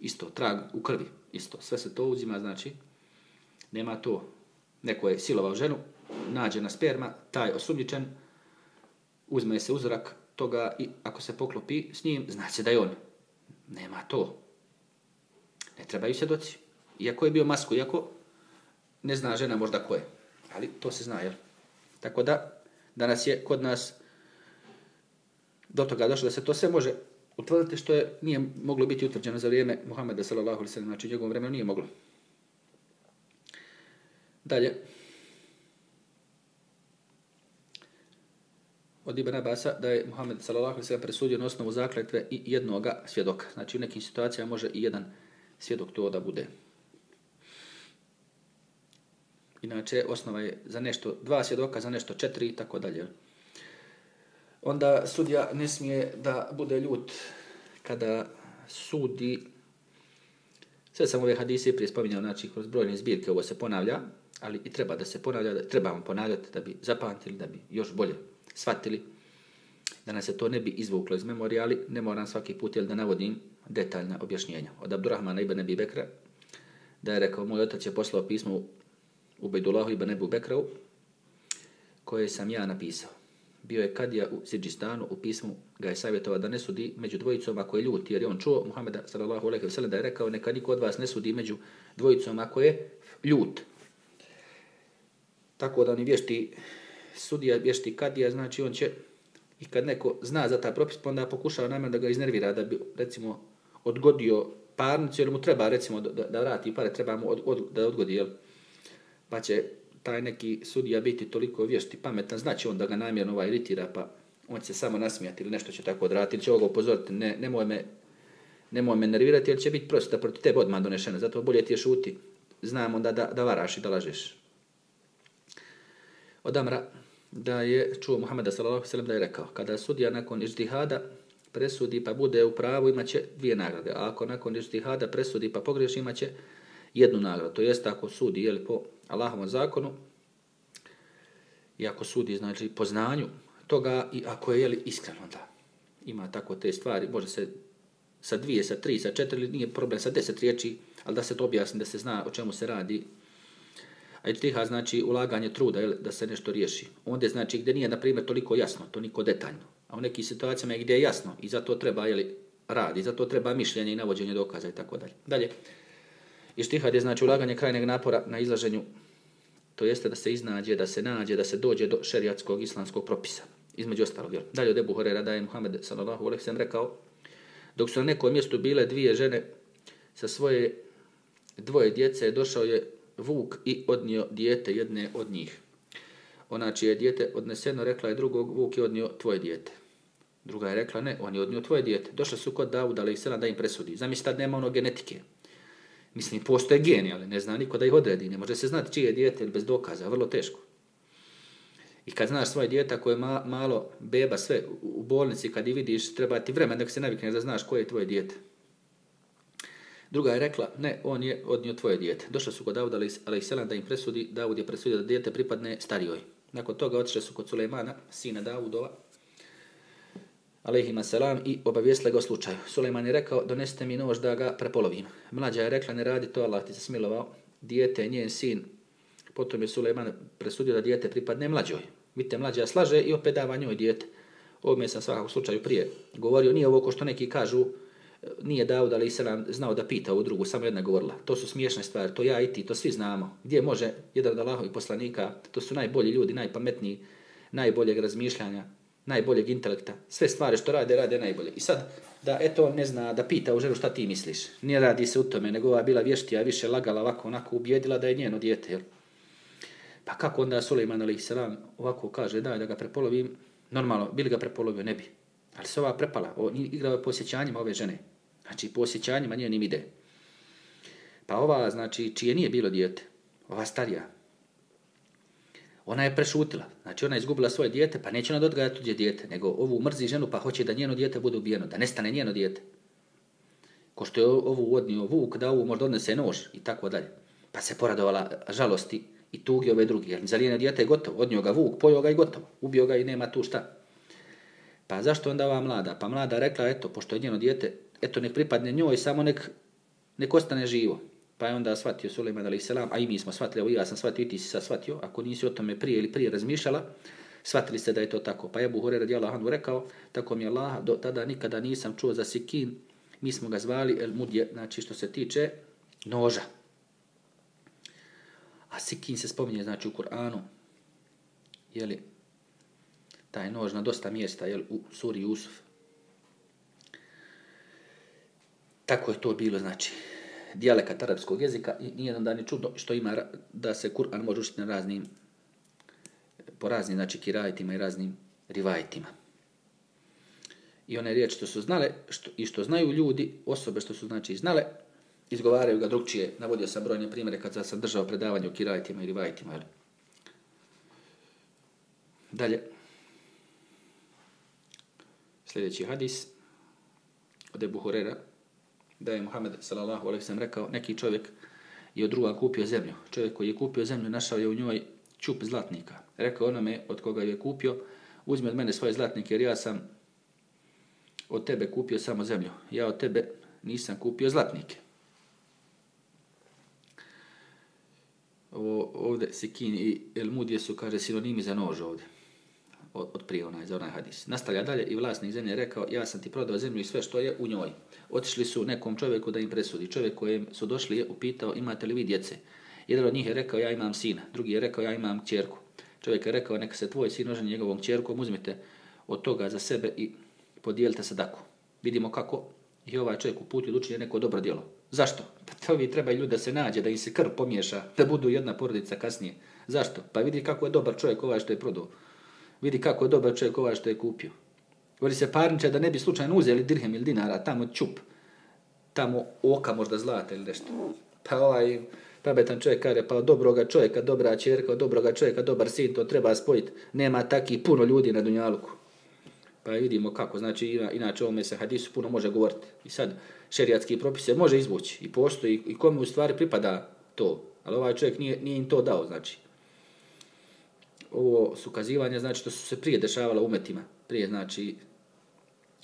Isto, trag u krvi, isto, sve se to uzima, znači, nema to, neko je silovao ženu, nađena sperma, taj osumnjičen, uzme se uzrak toga i ako se poklopi s njim, znaće da je on. Nema to. Ne trebaju se doći iako je bio masku, iako ne zna žena možda ko je. Ali to se zna, jel? Tako da, danas je kod nas do toga došlo da se to sve može utvrditi što je nije moglo biti utvrđeno za vrijeme Muhameda sallallahu alejhi ve sellem, znači njegovom vremenu nije moglo. Dalje. Od Ibn Abasa da je Muhammed sallallahu alejhi ve sellem presudio na osnovu zakletve i jednoga svjedoka. Znači u nekim situacijama može i jedan svjedok to da bude. Inače, osnova je za nešto dva svjedoka, za nešto četiri i tako dalje. Onda sudija ne smije da bude ljut kada sudi sve sam ove hadise prije spominjao, znači kroz brojne zbirke ovo se ponavlja, ali i treba da se ponavlja, da trebamo ponavljati da bi zapamtili, da bi još bolje shvatili, da nas se to ne bi izvuklo iz memorije, ali ne moram svaki put jel, da navodim detaljna objašnjenja. Od Abdurrahmana ibn Abi Bekra, da je rekao, moj otac je poslao pismo u Bejdullahu ibn Abi Bekrau, koje sam ja napisao bio je kadija u Sidžistanu, u pismu ga je savjetovao da ne sudi među dvojicom ako je ljut, jer je on čuo Muhammeda sallallahu alaihi wa sallam da je rekao neka niko od vas ne sudi među dvojicom ako je ljut. Tako da oni vješti sudija, vješti kadija, znači on će i kad neko zna za taj propis, pa onda pokušava najmanje da ga iznervira, da bi recimo odgodio parnicu, jer mu treba recimo da, da vrati pare, treba mu od, od, da odgodi, jel? pa će taj neki sudija biti toliko vješti pametan, znači on da ga namjerno ovaj iritira, pa on će se samo nasmijati ili nešto će tako odraditi, ili će ovoga upozoriti, ne, nemoj me, nemoj me nervirati, jer će biti prosto da proti tebe odmah donešena, zato bolje ti je šuti, znam onda da, da varaš i da lažeš. Od Amra, da je čuo Muhammeda s.a.v. da je rekao, kada sudija nakon izdihada presudi pa bude u pravu, imaće dvije nagrade, a ako nakon izdihada presudi pa pogreši, imaće jednu nagradu. To jest ako sudi je po Allahovom zakonu i ako sudi znači, po znanju toga i ako je jeli, iskreno da ima tako te stvari, može se sa dvije, sa tri, sa četiri, nije problem sa deset riječi, ali da se to objasni, da se zna o čemu se radi. A znači ulaganje truda jeli, da se nešto riješi. Onda znači gdje nije, na primjer, toliko jasno, to niko detaljno. A u nekim situacijama je gdje je jasno i zato treba jeli, radi, zato treba mišljenje i navođenje dokaza i tako dalje. Dalje. I je znači ulaganje krajnjeg napora na izlaženju, to jeste da se iznađe, da se nađe, da se dođe do šerijatskog islamskog propisa. Između ostalog, jel? Dalje od Ebu Horera da je Muhammed sallallahu alaihi sallam rekao, dok su na nekom mjestu bile dvije žene sa svoje dvoje djece, došao je Vuk i odnio dijete jedne od njih. Ona čije je dijete odneseno, rekla je drugog, Vuk je odnio tvoje dijete. Druga je rekla, ne, on je odnio tvoje dijete. Došle su kod Davuda, ali i da im presudi. Zamisli, tad nema ono genetike. Mislim, postoje geni, ali ne zna niko da ih odredi. Ne može se znati čije je dijete bez dokaza, vrlo teško. I kad znaš svoje dijete koje je ma, malo beba sve u bolnici, kad i vidiš, treba ti vremen da se navikne da znaš koje je tvoje dijete. Druga je rekla, ne, on je odnio tvoje dijete. Došle su kod Davuda, ali i Selan da im presudi, Davud je presudio da dijete pripadne starijoj. Nakon toga otišle su kod Sulejmana, sina Davudova, alaihima selam, i obavijestile ga o slučaju. Sulejman je rekao, donesite mi nož da ga prepolovim. Mlađa je rekla, ne radi to, Allah ti se smilovao. Dijete, njen sin, potom je Sulejman presudio da dijete pripadne mlađoj. Vidite, mlađa slaže i opet dava njoj dijete. Ovo sam svakako slučaju prije govorio. Nije ovo ko što neki kažu, nije da ali se nam znao da pita ovu drugu, samo jedna govorila. To su smiješne stvari, to ja i ti, to svi znamo. Gdje može jedan od Allahovih poslanika, to su najbolji ljudi, najpametniji, najboljeg razmišljanja, najboljeg intelekta. Sve stvari što rade, rade najbolje. I sad, da eto ne zna, da pita u ženu šta ti misliš. Nije radi se u tome, nego ova bila vještija, više lagala ovako, onako, ubijedila da je njeno dijete. Jel? Pa kako onda Suleiman a.s. ovako kaže, daj da ga prepolovim, normalno, bili ga prepolovio, ne bi. Ali se ova prepala, o, igrao je posjećanjima ove žene. Znači, posjećanjima nije ni ide. Pa ova, znači, čije nije bilo dijete, ova starija, ona je prešutila. Znači ona je izgubila svoje dijete, pa neće ona odgajati tuđe dijete, nego ovu mrzi ženu pa hoće da njeno dijete bude ubijeno, da nestane njeno dijete. Ko što je ovu odnio vuk, da ovu možda odnese nož i tako dalje. Pa se poradovala žalosti i tugi ove drugi. Jer za njeno dijete je gotovo. Odnio ga vuk, pojio ga i gotovo. Ubio ga i nema tu šta. Pa zašto onda ova mlada? Pa mlada rekla, eto, pošto je njeno dijete, eto, nek pripadne njoj, samo nek, nek ostane živo. Pa je onda shvatio Suleiman alaih selam, a i mi smo shvatili, evo ja sam shvatio, i ti si sad shvatio, ako nisi o tome prije ili prije razmišljala, shvatili ste da je to tako. Pa je Buhore radi anhu rekao, tako mi je Allah, do tada nikada nisam čuo za sikin, mi smo ga zvali el mudje, znači što se tiče noža. A sikin se spominje, znači u Kur'anu, jeli, taj nož na dosta mjesta, jel, u suri Jusuf. tako je to bilo, znači, dijalekat arapskog jezika i nijedan dan je čudno što ima da se Kur'an može učiti na raznim, po raznim, znači, kirajitima i raznim rivajitima. I one riječi što su znale što, i što znaju ljudi, osobe što su znači znale, izgovaraju ga drugčije. Navodio sam brojne primjere kad sam držao predavanje o kirajitima i rivajitima. Jel? Dalje. Sljedeći hadis od Ebu Hurera, da je Muhammed sallallahu alejhi ve sellem rekao, neki čovjek je od druga kupio zemlju. Čovjek koji je kupio zemlju našao je u njoj čup zlatnika. Rekao onome od koga je kupio, uzmi od mene svoje zlatnike jer ja sam od tebe kupio samo zemlju. Ja od tebe nisam kupio zlatnike. Ovo, ovdje Sikin i Elmudije su, kaže, sinonimi za nož ovdje. Od, od prije onaj, za onaj hadis. Nastavlja dalje i vlasnik zemlje rekao, ja sam ti prodao zemlju i sve što je u njoj. Otišli su nekom čovjeku da im presudi. Čovjek kojem su došli je upitao, imate li vi djece? Jedan od njih je rekao, ja imam sina. Drugi je rekao, ja imam čerku. Čovjek je rekao, neka se tvoj sin oženi njegovom čerkom, uzmite od toga za sebe i podijelite sadaku. Vidimo kako je ovaj čovjek uputio da učinje neko dobro djelo. Zašto? Pa to vi treba ljudi da se nađe, da im se krv pomiješa, da budu jedna porodica kasnije. Zašto? Pa vidi kako je dobar čovjek ovaj što je prodao. Vidi kako je dobar čovjek ovaj što je kupio. Govori se parniče da ne bi slučajno uzeli dirhem ili dinara, tamo čup, tamo oka možda zlata ili nešto. Pa ovaj pametan čovjek kaže, pa dobroga čovjeka, dobra čerka, dobroga čovjeka, dobar sin, to treba spojiti. Nema taki puno ljudi na Dunjaluku. Pa vidimo kako, znači inače ovome se hadisu puno može govoriti. I sad šerijatski propise može izvući i postoji i kome u stvari pripada to. Ali ovaj čovjek nije, nije im to dao, znači. Ovo su kazivanja, znači to su se prije dešavala umetima. Prije, znači,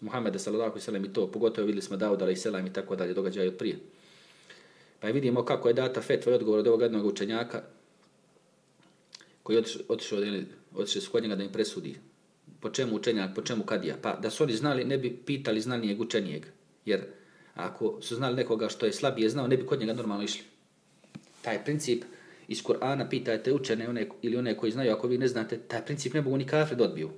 Muhammeda sallallahu sallam i to, pogotovo videli smo Dauda i selam i tako dalje, događaju od prije. Pa vidimo kako je data fetva i odgovor od ovog jednog učenjaka koji je otišao, otišao s njega da im presudi po čemu učenjak, po čemu kadija. Pa da su oni znali, ne bi pitali znanijeg učenijeg. Jer ako su znali nekoga što je slabije znao, ne bi kod njega normalno išli. Taj princip iz Kur'ana pitajte učene one, ili one koji znaju, ako vi ne znate, taj princip ne mogu ni kafir odbiju.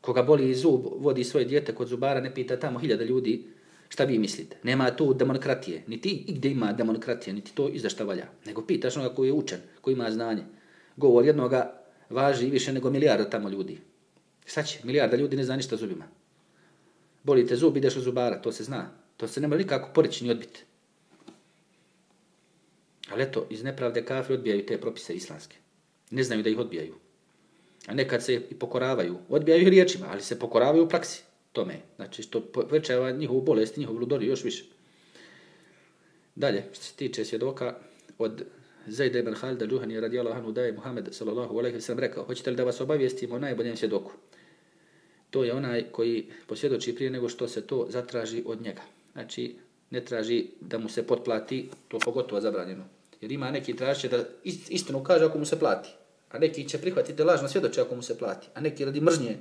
Koga boli zub, vodi svoje djete kod zubara, ne pita tamo hiljada ljudi, šta vi mislite? Nema tu demokratije, niti i gdje ima demokratije, niti to i za šta valja. Nego pitaš onoga koji je učen, koji ima znanje. Govor jednoga važi više nego milijarda tamo ljudi. Šta će? Milijarda ljudi ne zna ništa zubima. Boli te zub, ideš u zubara, to se zna. To se nema nikako poreći ni odbiti. Ali eto, iz nepravde kafir odbijaju te propise islamske. Ne znaju da ih odbijaju. A nekad se i pokoravaju. Odbijaju ih riječima, ali se pokoravaju u praksi. Tome. Znači, što povećava njihovu bolest, njihovu ludoriju još više. Dalje, što se tiče svjedoka, od Zajda ibn Khalid al-Juhani radijallahu anhu da je Muhammed sallallahu alejhi ve sellem rekao: "Hoćete li da vas obavijestimo o najboljem svjedoku?" To je onaj koji posvjedoči prije nego što se to zatraži od njega. Znači, ne traži da mu se potplati, to pogotovo zabranjeno. Jer ima neki tražiće da istinu kaže ako mu se plati. A neki će prihvatiti lažno svjedoče ako mu se plati. A neki radi mržnje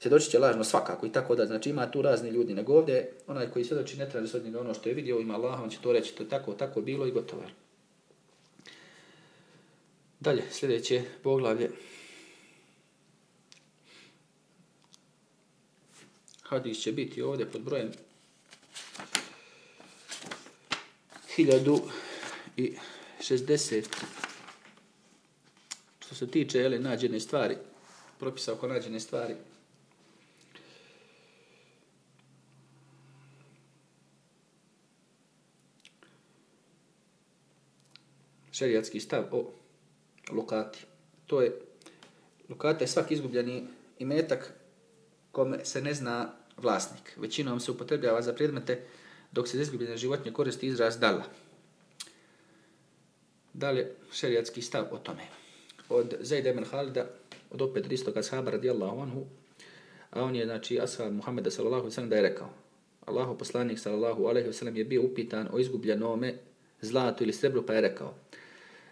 svjedoči će lažno svakako i tako da. Znači ima tu razni ljudi. Nego ovdje onaj koji svjedoči ne traži od njega ono što je vidio, ima Allah, on će to reći, to je tako, tako bilo i gotovo. Dalje, sljedeće poglavlje. Hadis će biti ovdje pod brojem 1060. Što se tiče jeli, nađene stvari, propisa oko nađene stvari, šerijatski stav o lukati. To je, lukata je svaki izgubljeni imetak kome se ne zna vlasnik. Većinom se upotrebljava za predmete dok se za izgubljene životinje koristi izraz dala. Dalje, šerijatski stav o tome. Od Zaid ibn Halida, od opet istog ashaba radijallahu anhu, a on je, znači, ashab Muhammeda sallallahu sallam da je rekao, Allahu poslanik sallallahu alaihi wasallam je bio upitan o izgubljenome zlatu ili srebru, pa je rekao,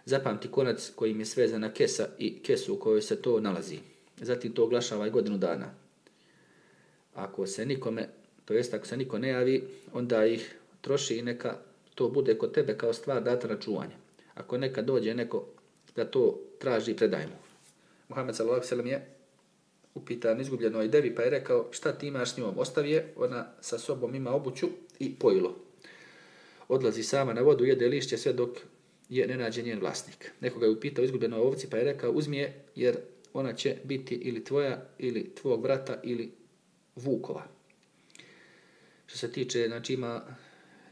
zapamti konac kojim je svezana kesa i kesu u kojoj se to nalazi. Zatim to oglašava i godinu dana. Ako se nikome, to jest ako se niko ne javi, onda ih troši i neka to bude kod tebe kao stvar data na čuvanje. Ako neka dođe neko da to traži i predaj mu. Muhammed s.a.v. je upitan izgubljenoj devi pa je rekao šta ti imaš s njom? Ostavi je, ona sa sobom ima obuću i pojilo. odlazi sama na vodu, jede lišće sve dok je ne nađe njen vlasnik. Nekoga je upitao izgubljenoj ovci, pa je rekao, uzmi je, jer ona će biti ili tvoja, ili tvog brata, ili vukova. Što se tiče, znači ima,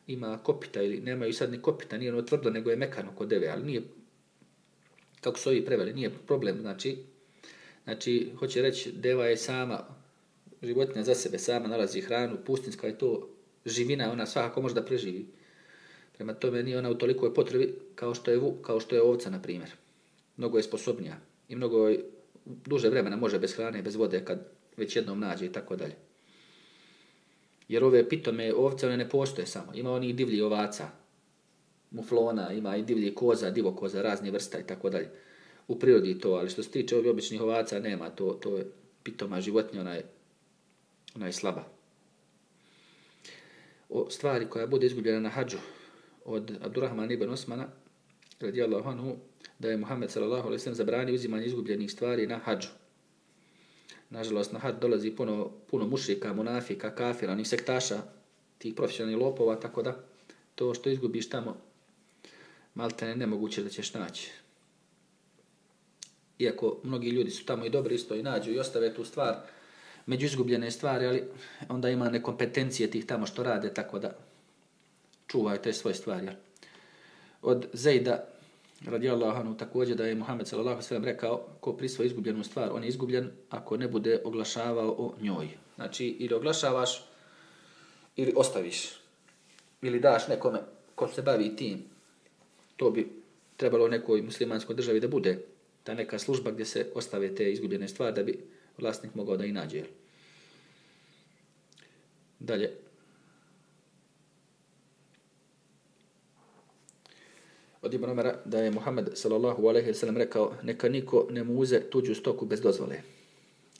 ima kopita, ili nemaju sad ni kopita, nije ono tvrdo, nego je mekano kod deve, ali nije, kako su ovi preveli, nije problem, znači, znači, hoće reći, deva je sama, životinja za sebe sama nalazi hranu, pustinska je to živina, ona svakako može da preživi. Prema tome nije ona u tolikoj potrebi kao što je, kao što je ovca, na primjer. Mnogo je sposobnija i mnogo je, duže vremena može bez hrane bez vode kad već jednom nađe i tako dalje. Jer ove pitome ovce, one ne postoje samo. Ima oni divlji ovaca, muflona, ima i divlji koza, divokoza, razne vrsta i tako dalje. U prirodi to, ali što se tiče ovih običnih ovaca, nema to, to je pitoma životinja, ona je, ona je slaba. O stvari koja bude izgubljena na hađu, od Abdurrahman ibn Osmana, radijallahu anhu, da je Muhammed sallallahu alaihi sallam zabranio uzimanje izgubljenih stvari na hađu. Nažalost, na had dolazi puno, puno mušrika, munafika, kafira, onih sektaša, tih profesionalnih lopova, tako da to što izgubiš tamo, malte ne nemoguće da ćeš naći. Iako mnogi ljudi su tamo i dobri isto i nađu i ostave tu stvar među izgubljene stvari, ali onda ima nekompetencije tih tamo što rade, tako da čuvaju te svoje stvari. Od Zejda, radijallahu anhu, također da je Muhammed sallallahu sallam rekao, ko prisvoji izgubljenu stvar, on je izgubljen ako ne bude oglašavao o njoj. Znači, ili oglašavaš, ili ostaviš, ili daš nekome ko se bavi tim, to bi trebalo nekoj muslimanskoj državi da bude ta neka služba gdje se ostave te izgubljene stvari da bi vlasnik mogao da i nađe. Dalje, od Ibn Omara da je Muhammed sallallahu alejhi ve sellem rekao neka niko ne muze tuđu stoku bez dozvole.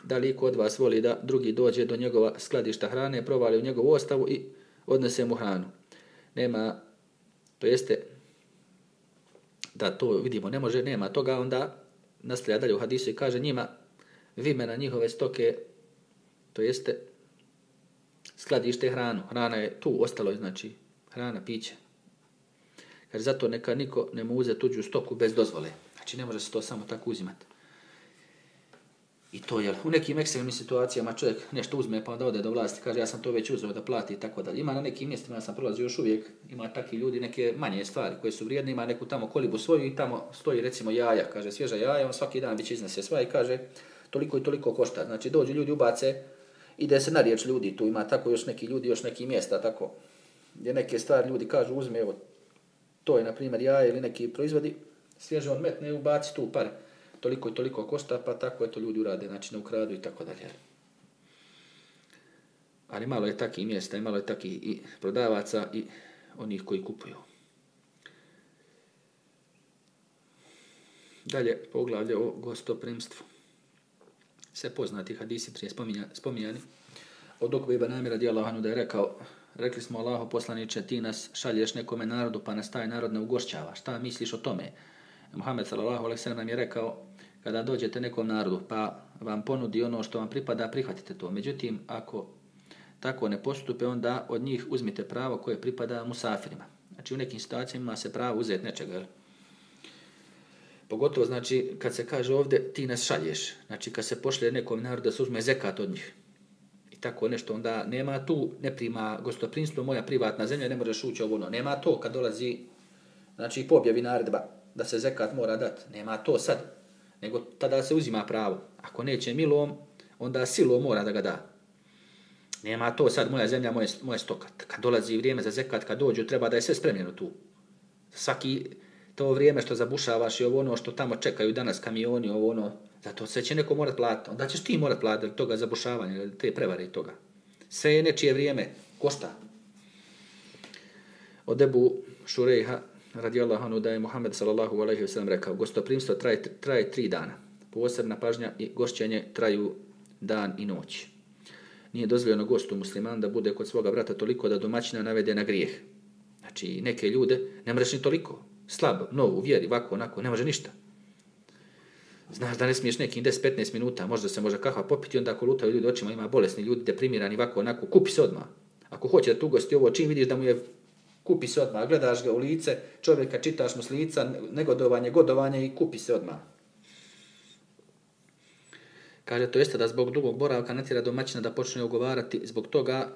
Da li kod vas voli da drugi dođe do njegova skladišta hrane, provali u njegovu ostavu i odnese mu hranu. Nema, to jeste, da to vidimo, ne može, nema toga, onda nastavlja dalje u hadisu i kaže njima, vimena njihove stoke, to jeste, skladište hranu. Hrana je tu, ostalo je, znači, hrana, piće. Jer zato neka niko ne mu uze tuđu stoku bez dozvole. Znači ne može se to samo tako uzimati. I to je u nekim ekstremnim situacijama čovjek nešto uzme pa onda ode do vlasti, kaže ja sam to već uzeo da plati i tako dalje. Ima na nekim mjestima, ja sam prolazio još uvijek, ima takvi ljudi neke manje stvari koje su vrijedne, ima neku tamo kolibu svoju i tamo stoji recimo jaja, kaže svježa jaja, on svaki dan već iznese sva i kaže toliko i toliko košta. Znači dođu ljudi ubace, ide se na riječ ljudi, tu ima tako još neki ljudi, još neki mjesta, tako gdje neke stvari ljudi kažu uzme, evo to je, na primjer, jaje ili neki proizvodi, svježe on metne i ubaci tu pare. toliko i toliko košta, pa tako je to ljudi urade, znači ne ukradu i tako dalje. Ali malo je takih mjesta i malo je takih i prodavaca i onih koji kupuju. Dalje, poglavlje o gostoprimstvu. Sve poznati hadisi prije spominjani. Od Okbe Ibn Amira radijallahu da je rekao Rekli smo Allaho poslaniće, ti nas šalješ nekome narodu, pa nas taj narod ne ugošćava. Šta misliš o tome? Muhammed sallallahu alaihi sallam nam je rekao, kada dođete nekom narodu, pa vam ponudi ono što vam pripada, prihvatite to. Međutim, ako tako ne postupe, onda od njih uzmite pravo koje pripada musafirima. Znači, u nekim situacijama se pravo uzeti nečega. Pogotovo, znači, kad se kaže ovdje, ti nas šalješ. Znači, kad se pošle nekom narodu da se uzme zekat od njih tako nešto, onda nema tu, ne prima gostoprinstvo, moja privatna zemlja, ne možeš ući ovo, ono. nema to kad dolazi, znači pobjavi naredba da se zekat mora dat, nema to sad, nego tada se uzima pravo. Ako neće milom, onda silo mora da ga da. Nema to sad moja zemlja, moje, moje stokat. Kad dolazi vrijeme za zekat, kad dođu, treba da je sve spremljeno tu. Svaki to vrijeme što zabušavaš i ovo ono što tamo čekaju danas kamioni, ovo ono, Zato sve će neko morat platiti. Onda ćeš ti morat platiti toga zabušavanja, te prevare i toga. Sve je nečije vrijeme, košta. Od Ebu Šurejha, radijallahu anhu, da je Muhammed sallallahu alaihi wasallam rekao, gostoprimstvo traje, traje tri dana. Posebna pažnja i gošćenje traju dan i noć. Nije dozvoljeno gostu musliman da bude kod svoga brata toliko da domaćina navede na grijeh. Znači, neke ljude ne mreš ni toliko. Slab, novu, vjeri, ovako, onako, ne može ništa. Znaš da ne smiješ nekim 10-15 minuta, možda se može kahva popiti, onda ako lutaju ljudi očima, ima bolesni ljudi, deprimirani, ovako, onako, kupi se odmah. Ako hoće da tu gosti ovo, čim vidiš da mu je Kupi se odmah, gledaš ga u lice, čovjeka čitaš mu s lica, negodovanje, godovanje i kupi se odmah. Kaže, to jeste da zbog dugog boravka natjera domaćina da počne ugovarati, zbog toga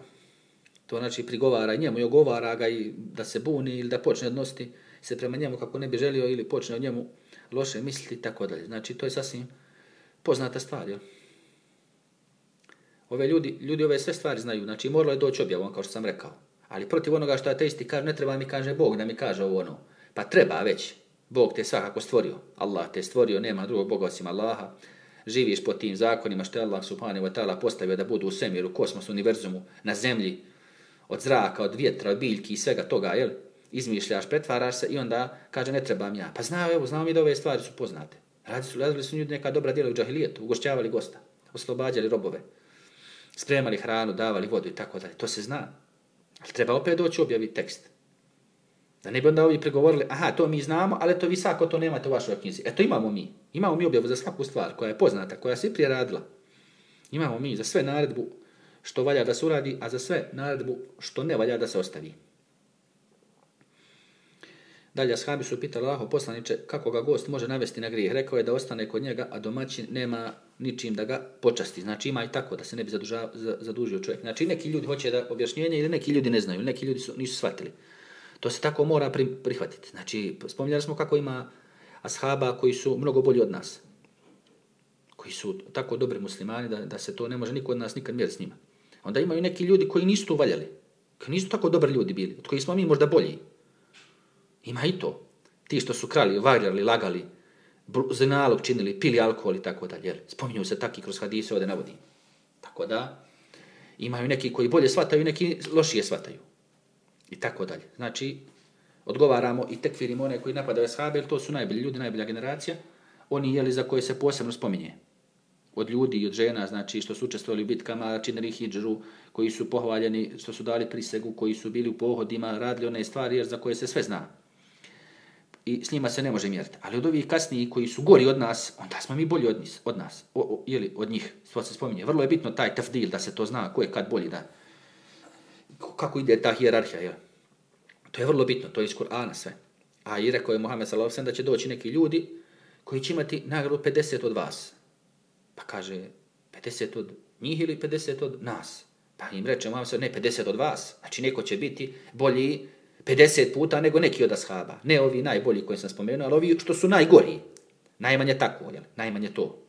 to znači prigovara njemu i ogovara ga i da se buni ili da počne odnositi se prema njemu kako ne bi želio ili počne od njemu loše misliti i tako dalje. Znači, to je sasvim poznata stvar, jel? Ove ljudi, ljudi ove sve stvari znaju, znači moralo je doći objavom, kao što sam rekao. Ali protiv onoga što ateisti kaže, ne treba mi kaže Bog da mi kaže ovo ono. Pa treba već. Bog te svakako stvorio. Allah te stvorio, nema drugog Boga osim Allaha. Živiš po tim zakonima što je Allah subhanahu wa ta'ala postavio da budu u svemiru, kosmosu, univerzumu, na zemlji, od zraka, od vjetra, od biljki i svega toga, jel? Izmišljaš, pretvaraš se i onda kaže ne trebam ja. Pa znao, evo, znao mi da ove stvari su poznate. Radili su, radili su ljudi neka dobra djela u džahilijetu, ugošćavali gosta, oslobađali robove, spremali hranu, davali vodu i tako dalje. To se zna. Ali treba opet doći objaviti tekst. Da ne bi onda ovi pregovorili, aha, to mi znamo, ali to vi svako to nemate u vašoj knjizi. E to imamo mi. Imamo mi objavu za svaku stvar koja je poznata, koja se prije radila. Imamo mi za sve naredbu što valja da se uradi, a za sve naredbu što ne valja da se ostavi. Dalje, ashabi su pitali Allaho poslaniče kako ga gost može navesti na grijeh. Rekao je da ostane kod njega, a domaćin nema ničim da ga počasti. Znači ima i tako da se ne bi zaduža, zadužio čovjek. Znači neki ljudi hoće da objašnjenje ili neki ljudi ne znaju, neki ljudi su, nisu shvatili. To se tako mora pri, prihvatiti. Znači, spominjali smo kako ima ashaba koji su mnogo bolji od nas. Koji su tako dobri muslimani da, da se to ne može niko od nas nikad mjeriti s njima. Onda imaju neki ljudi koji nisu tu valjali. Koji nisu tako dobri ljudi bili. Od koji smo mi možda bolji. Ima i to. Ti što su krali, varjali, lagali, zinalog činili, pili alkohol i tako dalje. Spominju se taki kroz hadise, ovdje navodi. Tako da, imaju neki koji bolje svataju, neki lošije svataju. I tako dalje. Znači, odgovaramo i tekfirimo one koji napadaju shabe, to su najbolji ljudi, najbolja generacija, oni jeli za koje se posebno spominje. Od ljudi i od žena, znači, što su učestvovali u bitkama, činili hijđru, koji su pohvaljeni, što su dali prisegu, koji su bili u pohodima, radili one stvari, jer za koje se sve zna i s njima se ne može mjeriti. Ali od ovih kasnijih koji su gori od nas, onda smo mi bolji od, nis, od nas, o, o, ili od njih, to se spominje. Vrlo je bitno taj tafdil da se to zna, ko je kad bolji, da, kako ide ta hijerarhija, jel? To je vrlo bitno, to je iz Kur'ana sve. A i rekao je Muhammed s.a.v. da će doći neki ljudi koji će imati nagradu 50 od vas. Pa kaže, 50 od njih ili 50 od nas? Pa im reče Muhammed ne, 50 od vas. Znači, neko će biti bolji 50 puta nego neki od ashaba. Ne ovi najbolji koji sam spomenuo, ali ovi što su najgori. Najmanje tako, jel? najmanje to.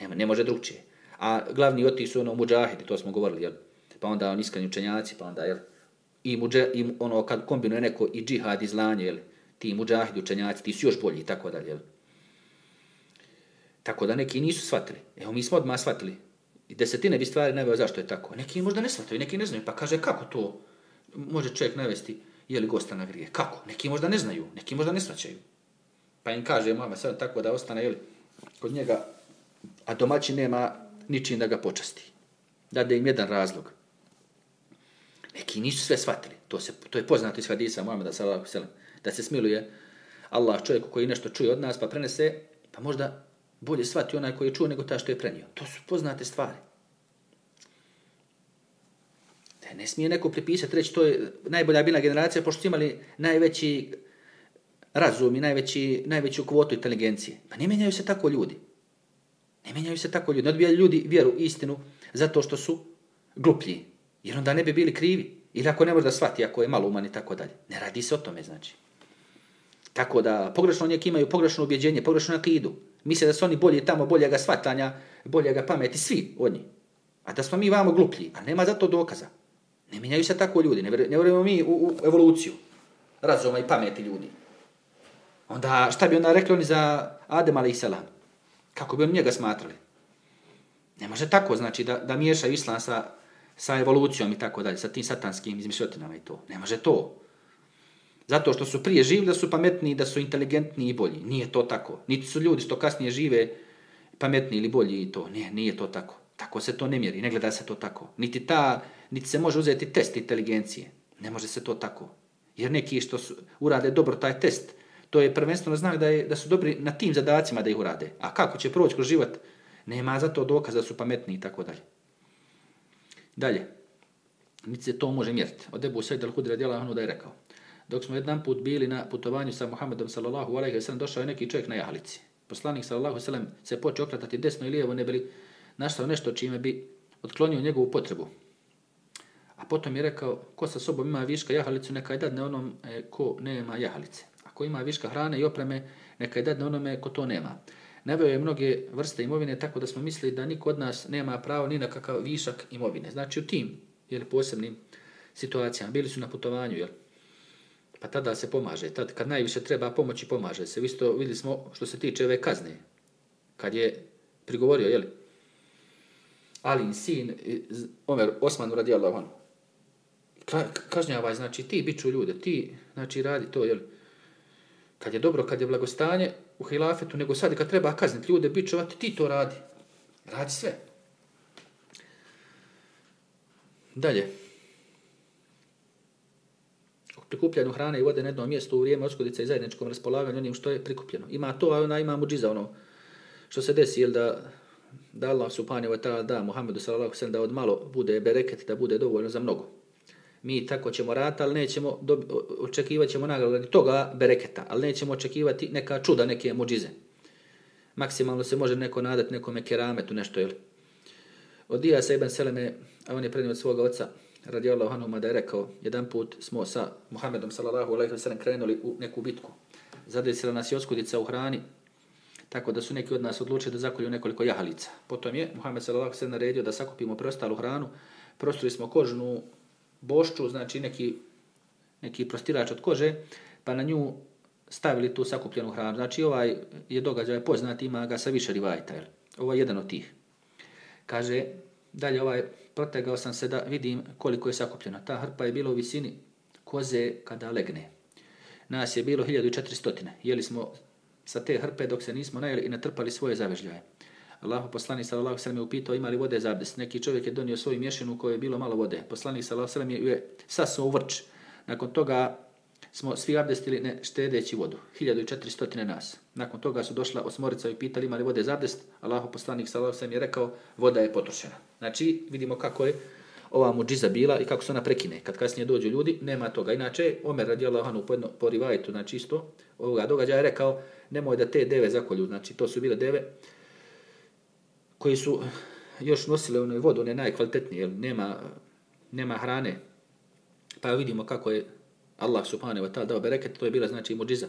Nema, ne može drugčije. A glavni oti su ono muđahidi, to smo govorili, jel? pa onda on iskreni učenjaci, pa onda jel? I, muđe, i ono kad kombinuje neko i džihad izlanje, jel? ti muđahidi učenjaci, ti su još bolji, tako dalje. Jel? Tako da neki nisu shvatili. Evo mi smo odmah shvatili. I desetine bi stvari naveo zašto je tako. Neki možda ne shvataju, neki ne znaju. Pa kaže kako to može čovjek navesti je li gosta na grije. Kako? Neki možda ne znaju, neki možda ne svaćaju. Pa im kaže mama sad tako da ostane jeli, kod njega, a domaći nema ničim da ga počasti. Da da im jedan razlog. Neki nisu sve shvatili. To, se, to je poznato iz hadisa Muhammeda sallallahu sallam. Da se smiluje Allah čovjeku koji nešto čuje od nas pa prenese, pa možda bolje shvati onaj koji je čuo nego ta što je prenio. To su poznate stvari. Ne, ne smije neko pripisati, reći to je najbolja bila generacija, pošto su imali najveći razum i najveći, najveću kvotu inteligencije. Pa ne menjaju se tako ljudi. Ne menjaju se tako ljudi. Ne odbijaju ljudi vjeru, istinu, zato što su gluplji. Jer onda ne bi bili krivi. Ili ako ne može da shvati, ako je malo uman i tako dalje. Ne radi se o tome, znači. Tako da, pogrešno neki imaju pogrešno ubjeđenje, pogrešno neki idu. Misle da su oni bolji tamo, boljega shvatanja, boljega pameti, svi oni. A da smo mi vamo gluplji, a nema za to dokaza. Ne mijenjaju se tako ljudi, ne vjerujemo mi u, u evoluciju razuma i pameti ljudi. Onda šta bi onda rekli oni za Adem a.s. Kako bi oni njega smatrali? Ne može tako, znači, da, da miješaju islam sa, sa evolucijom i tako dalje, sa tim satanskim izmišljotinama i to. Ne može to. Zato što su prije živili da su pametni, da su inteligentni i bolji. Nije to tako. Niti su ljudi što kasnije žive pametni ili bolji i to. Ne, nije to tako. Tako se to ne mjeri, ne gleda se to tako. Niti ta niti se može uzeti test inteligencije. Ne može se to tako. Jer neki što su, urade dobro taj test, to je prvenstveno znak da, je, da su dobri na tim zadacima da ih urade. A kako će proći kroz život, nema za to dokaz da su pametni i tako dalje. Dalje, niti se to može mjeriti. Od Ebu Sejda al-Hudra djela ono da je rekao. Dok smo jedan put bili na putovanju sa Muhammedom sallallahu alejhi ve sellem došao je neki čovjek na jahalici. Poslanik sallallahu alejhi ve sellem se počeo okretati desno i lijevo, ne bili našao nešto čime bi otklonio njegovu potrebu. A potom je rekao, ko sa sobom ima viška jahalicu, neka je dadne onom e, ko nema jahalice. Ako ima viška hrane i opreme, neka je dadne onome ko to nema. Naveo je mnoge vrste imovine, tako da smo mislili da niko od nas nema pravo ni na kakav višak imovine. Znači u tim jel, posebnim situacijama, bili su na putovanju, jel, pa tada se pomaže. Tad, kad najviše treba pomoći, pomaže se. Isto videli smo što se tiče ove kazne. Kad je prigovorio, jel, Ali sin, e, Omer Osman radijallahu anhu, kažnjavaj, znači ti biću ljude, ti, znači radi to, jel, kad je dobro, kad je blagostanje u hilafetu, nego sad kad treba kazniti ljude, bićovati, ti to radi. Radi sve. Dalje. U prikupljanju hrane i vode na jednom mjestu u vrijeme oskudice i zajedničkom raspolaganju onim što je prikupljeno. Ima to, a ona ima muđiza ono što se desi, jel da, da Allah subhanahu wa ta'ala da Muhammedu sallallahu sallam da od malo bude bereket, da bude dovoljno za mnogo mi tako ćemo rata, ali nećemo, dobi, očekivat ćemo nagradu toga bereketa, ali nećemo očekivati neka čuda, neke muđize. Maksimalno se može neko nadati nekome kerametu, nešto, jel? Od Dijasa ibn Seleme, a on je prednio od svoga oca, radijallahu Allah da je rekao, jedan put smo sa Muhammedom sallallahu alaihi wa sallam krenuli u neku bitku. Zadesila nas je oskudica u hrani, tako da su neki od nas odlučili da zakolju nekoliko jahalica. Potom je Muhammed sallallahu alejhi ve sallam naredio da sakupimo preostalu hranu, prostili smo kožnu bošču, znači neki, neki prostirač od kože, pa na nju stavili tu sakupljenu hranu. Znači ovaj je događaj poznat, ima ga sa više rivajta. Jel? Ovo je jedan od tih. Kaže, dalje ovaj, protegao sam se da vidim koliko je sakupljeno. Ta hrpa je bila u visini koze kada legne. Nas je bilo 1400. Jeli smo sa te hrpe dok se nismo najeli i natrpali svoje zavežljaje. Allah poslanik sallallahu alejhi ve sellem je upitao ima li vode za abdest. Neki čovjek je donio svoju mješinu kojoj je bilo malo vode. Poslanik sallallahu alejhi ve sellem je sasao u vrč. Nakon toga smo svi abdestili ne štedeći vodu. 1400 nas. Nakon toga su došla osmorica i pitali ima li vode za abdest. Allah poslanik sallallahu alejhi ve sellem je rekao voda je potrošena. Znači vidimo kako je ova muđiza bila i kako se ona prekine. Kad kasnije dođu ljudi, nema toga. Inače, Omer radijallahu anhu po, jedno, po rivajetu, znači isto, ovoga događaja je rekao, nemoj da te deve zakolju, znači to su bile deve, koji su još nosile onoj vodu, one najkvalitetnije, jer nema, nema hrane. Pa vidimo kako je Allah subhanahu wa ta'ala dao bereket, to je bila znači muđiza.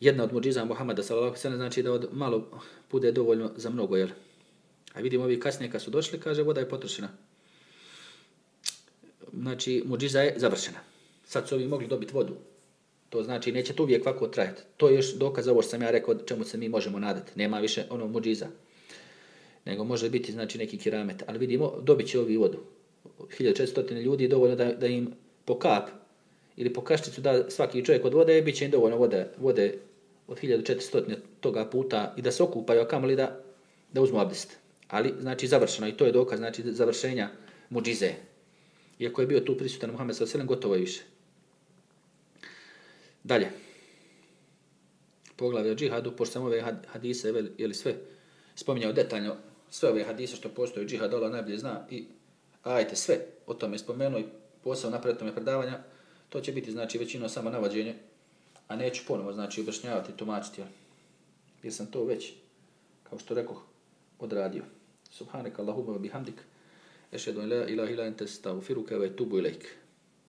Jedna od muđiza Muhammada sallallahu alejhi znači da od malo bude dovoljno za mnogo, jel? A vidimo ovi kasnije kad su došli, kaže voda je potrošena. Znači muđiza je završena. Sad su ovi mogli dobiti vodu. To znači neće to uvijek ovako trajati. To je još dokaz ovo što sam ja rekao čemu se mi možemo nadati. Nema više ono muđiza nego može biti znači neki kiramet. Ali vidimo, dobit će ovi vodu. 1400 ljudi dovoljno da, da im po kap ili po kašticu da svaki čovjek od vode, bit će im dovoljno vode, vode od 1400 toga puta i da se okupaju, a kamoli da, da uzmu abdest. Ali, znači, završeno i to je dokaz, znači, završenja muđize. Iako je bio tu prisutan Muhammed sa selem, gotovo je više. Dalje. Poglavlje o džihadu, pošto sam ove hadise, ili sve, spominjao detaljno, sve ove hadise što postoje džihad, Allah najbolje zna i ajte sve o tome spomenuo i posao napred tome predavanja, to će biti znači većino samo navođenje, a neću ponovo znači objašnjavati, tumačiti, jer sam to već, kao što rekoh, odradio. Subhanak Allahumma bihamdik, أشهد أن لا إله إلا أنت أستغفرك وأتوب إليك.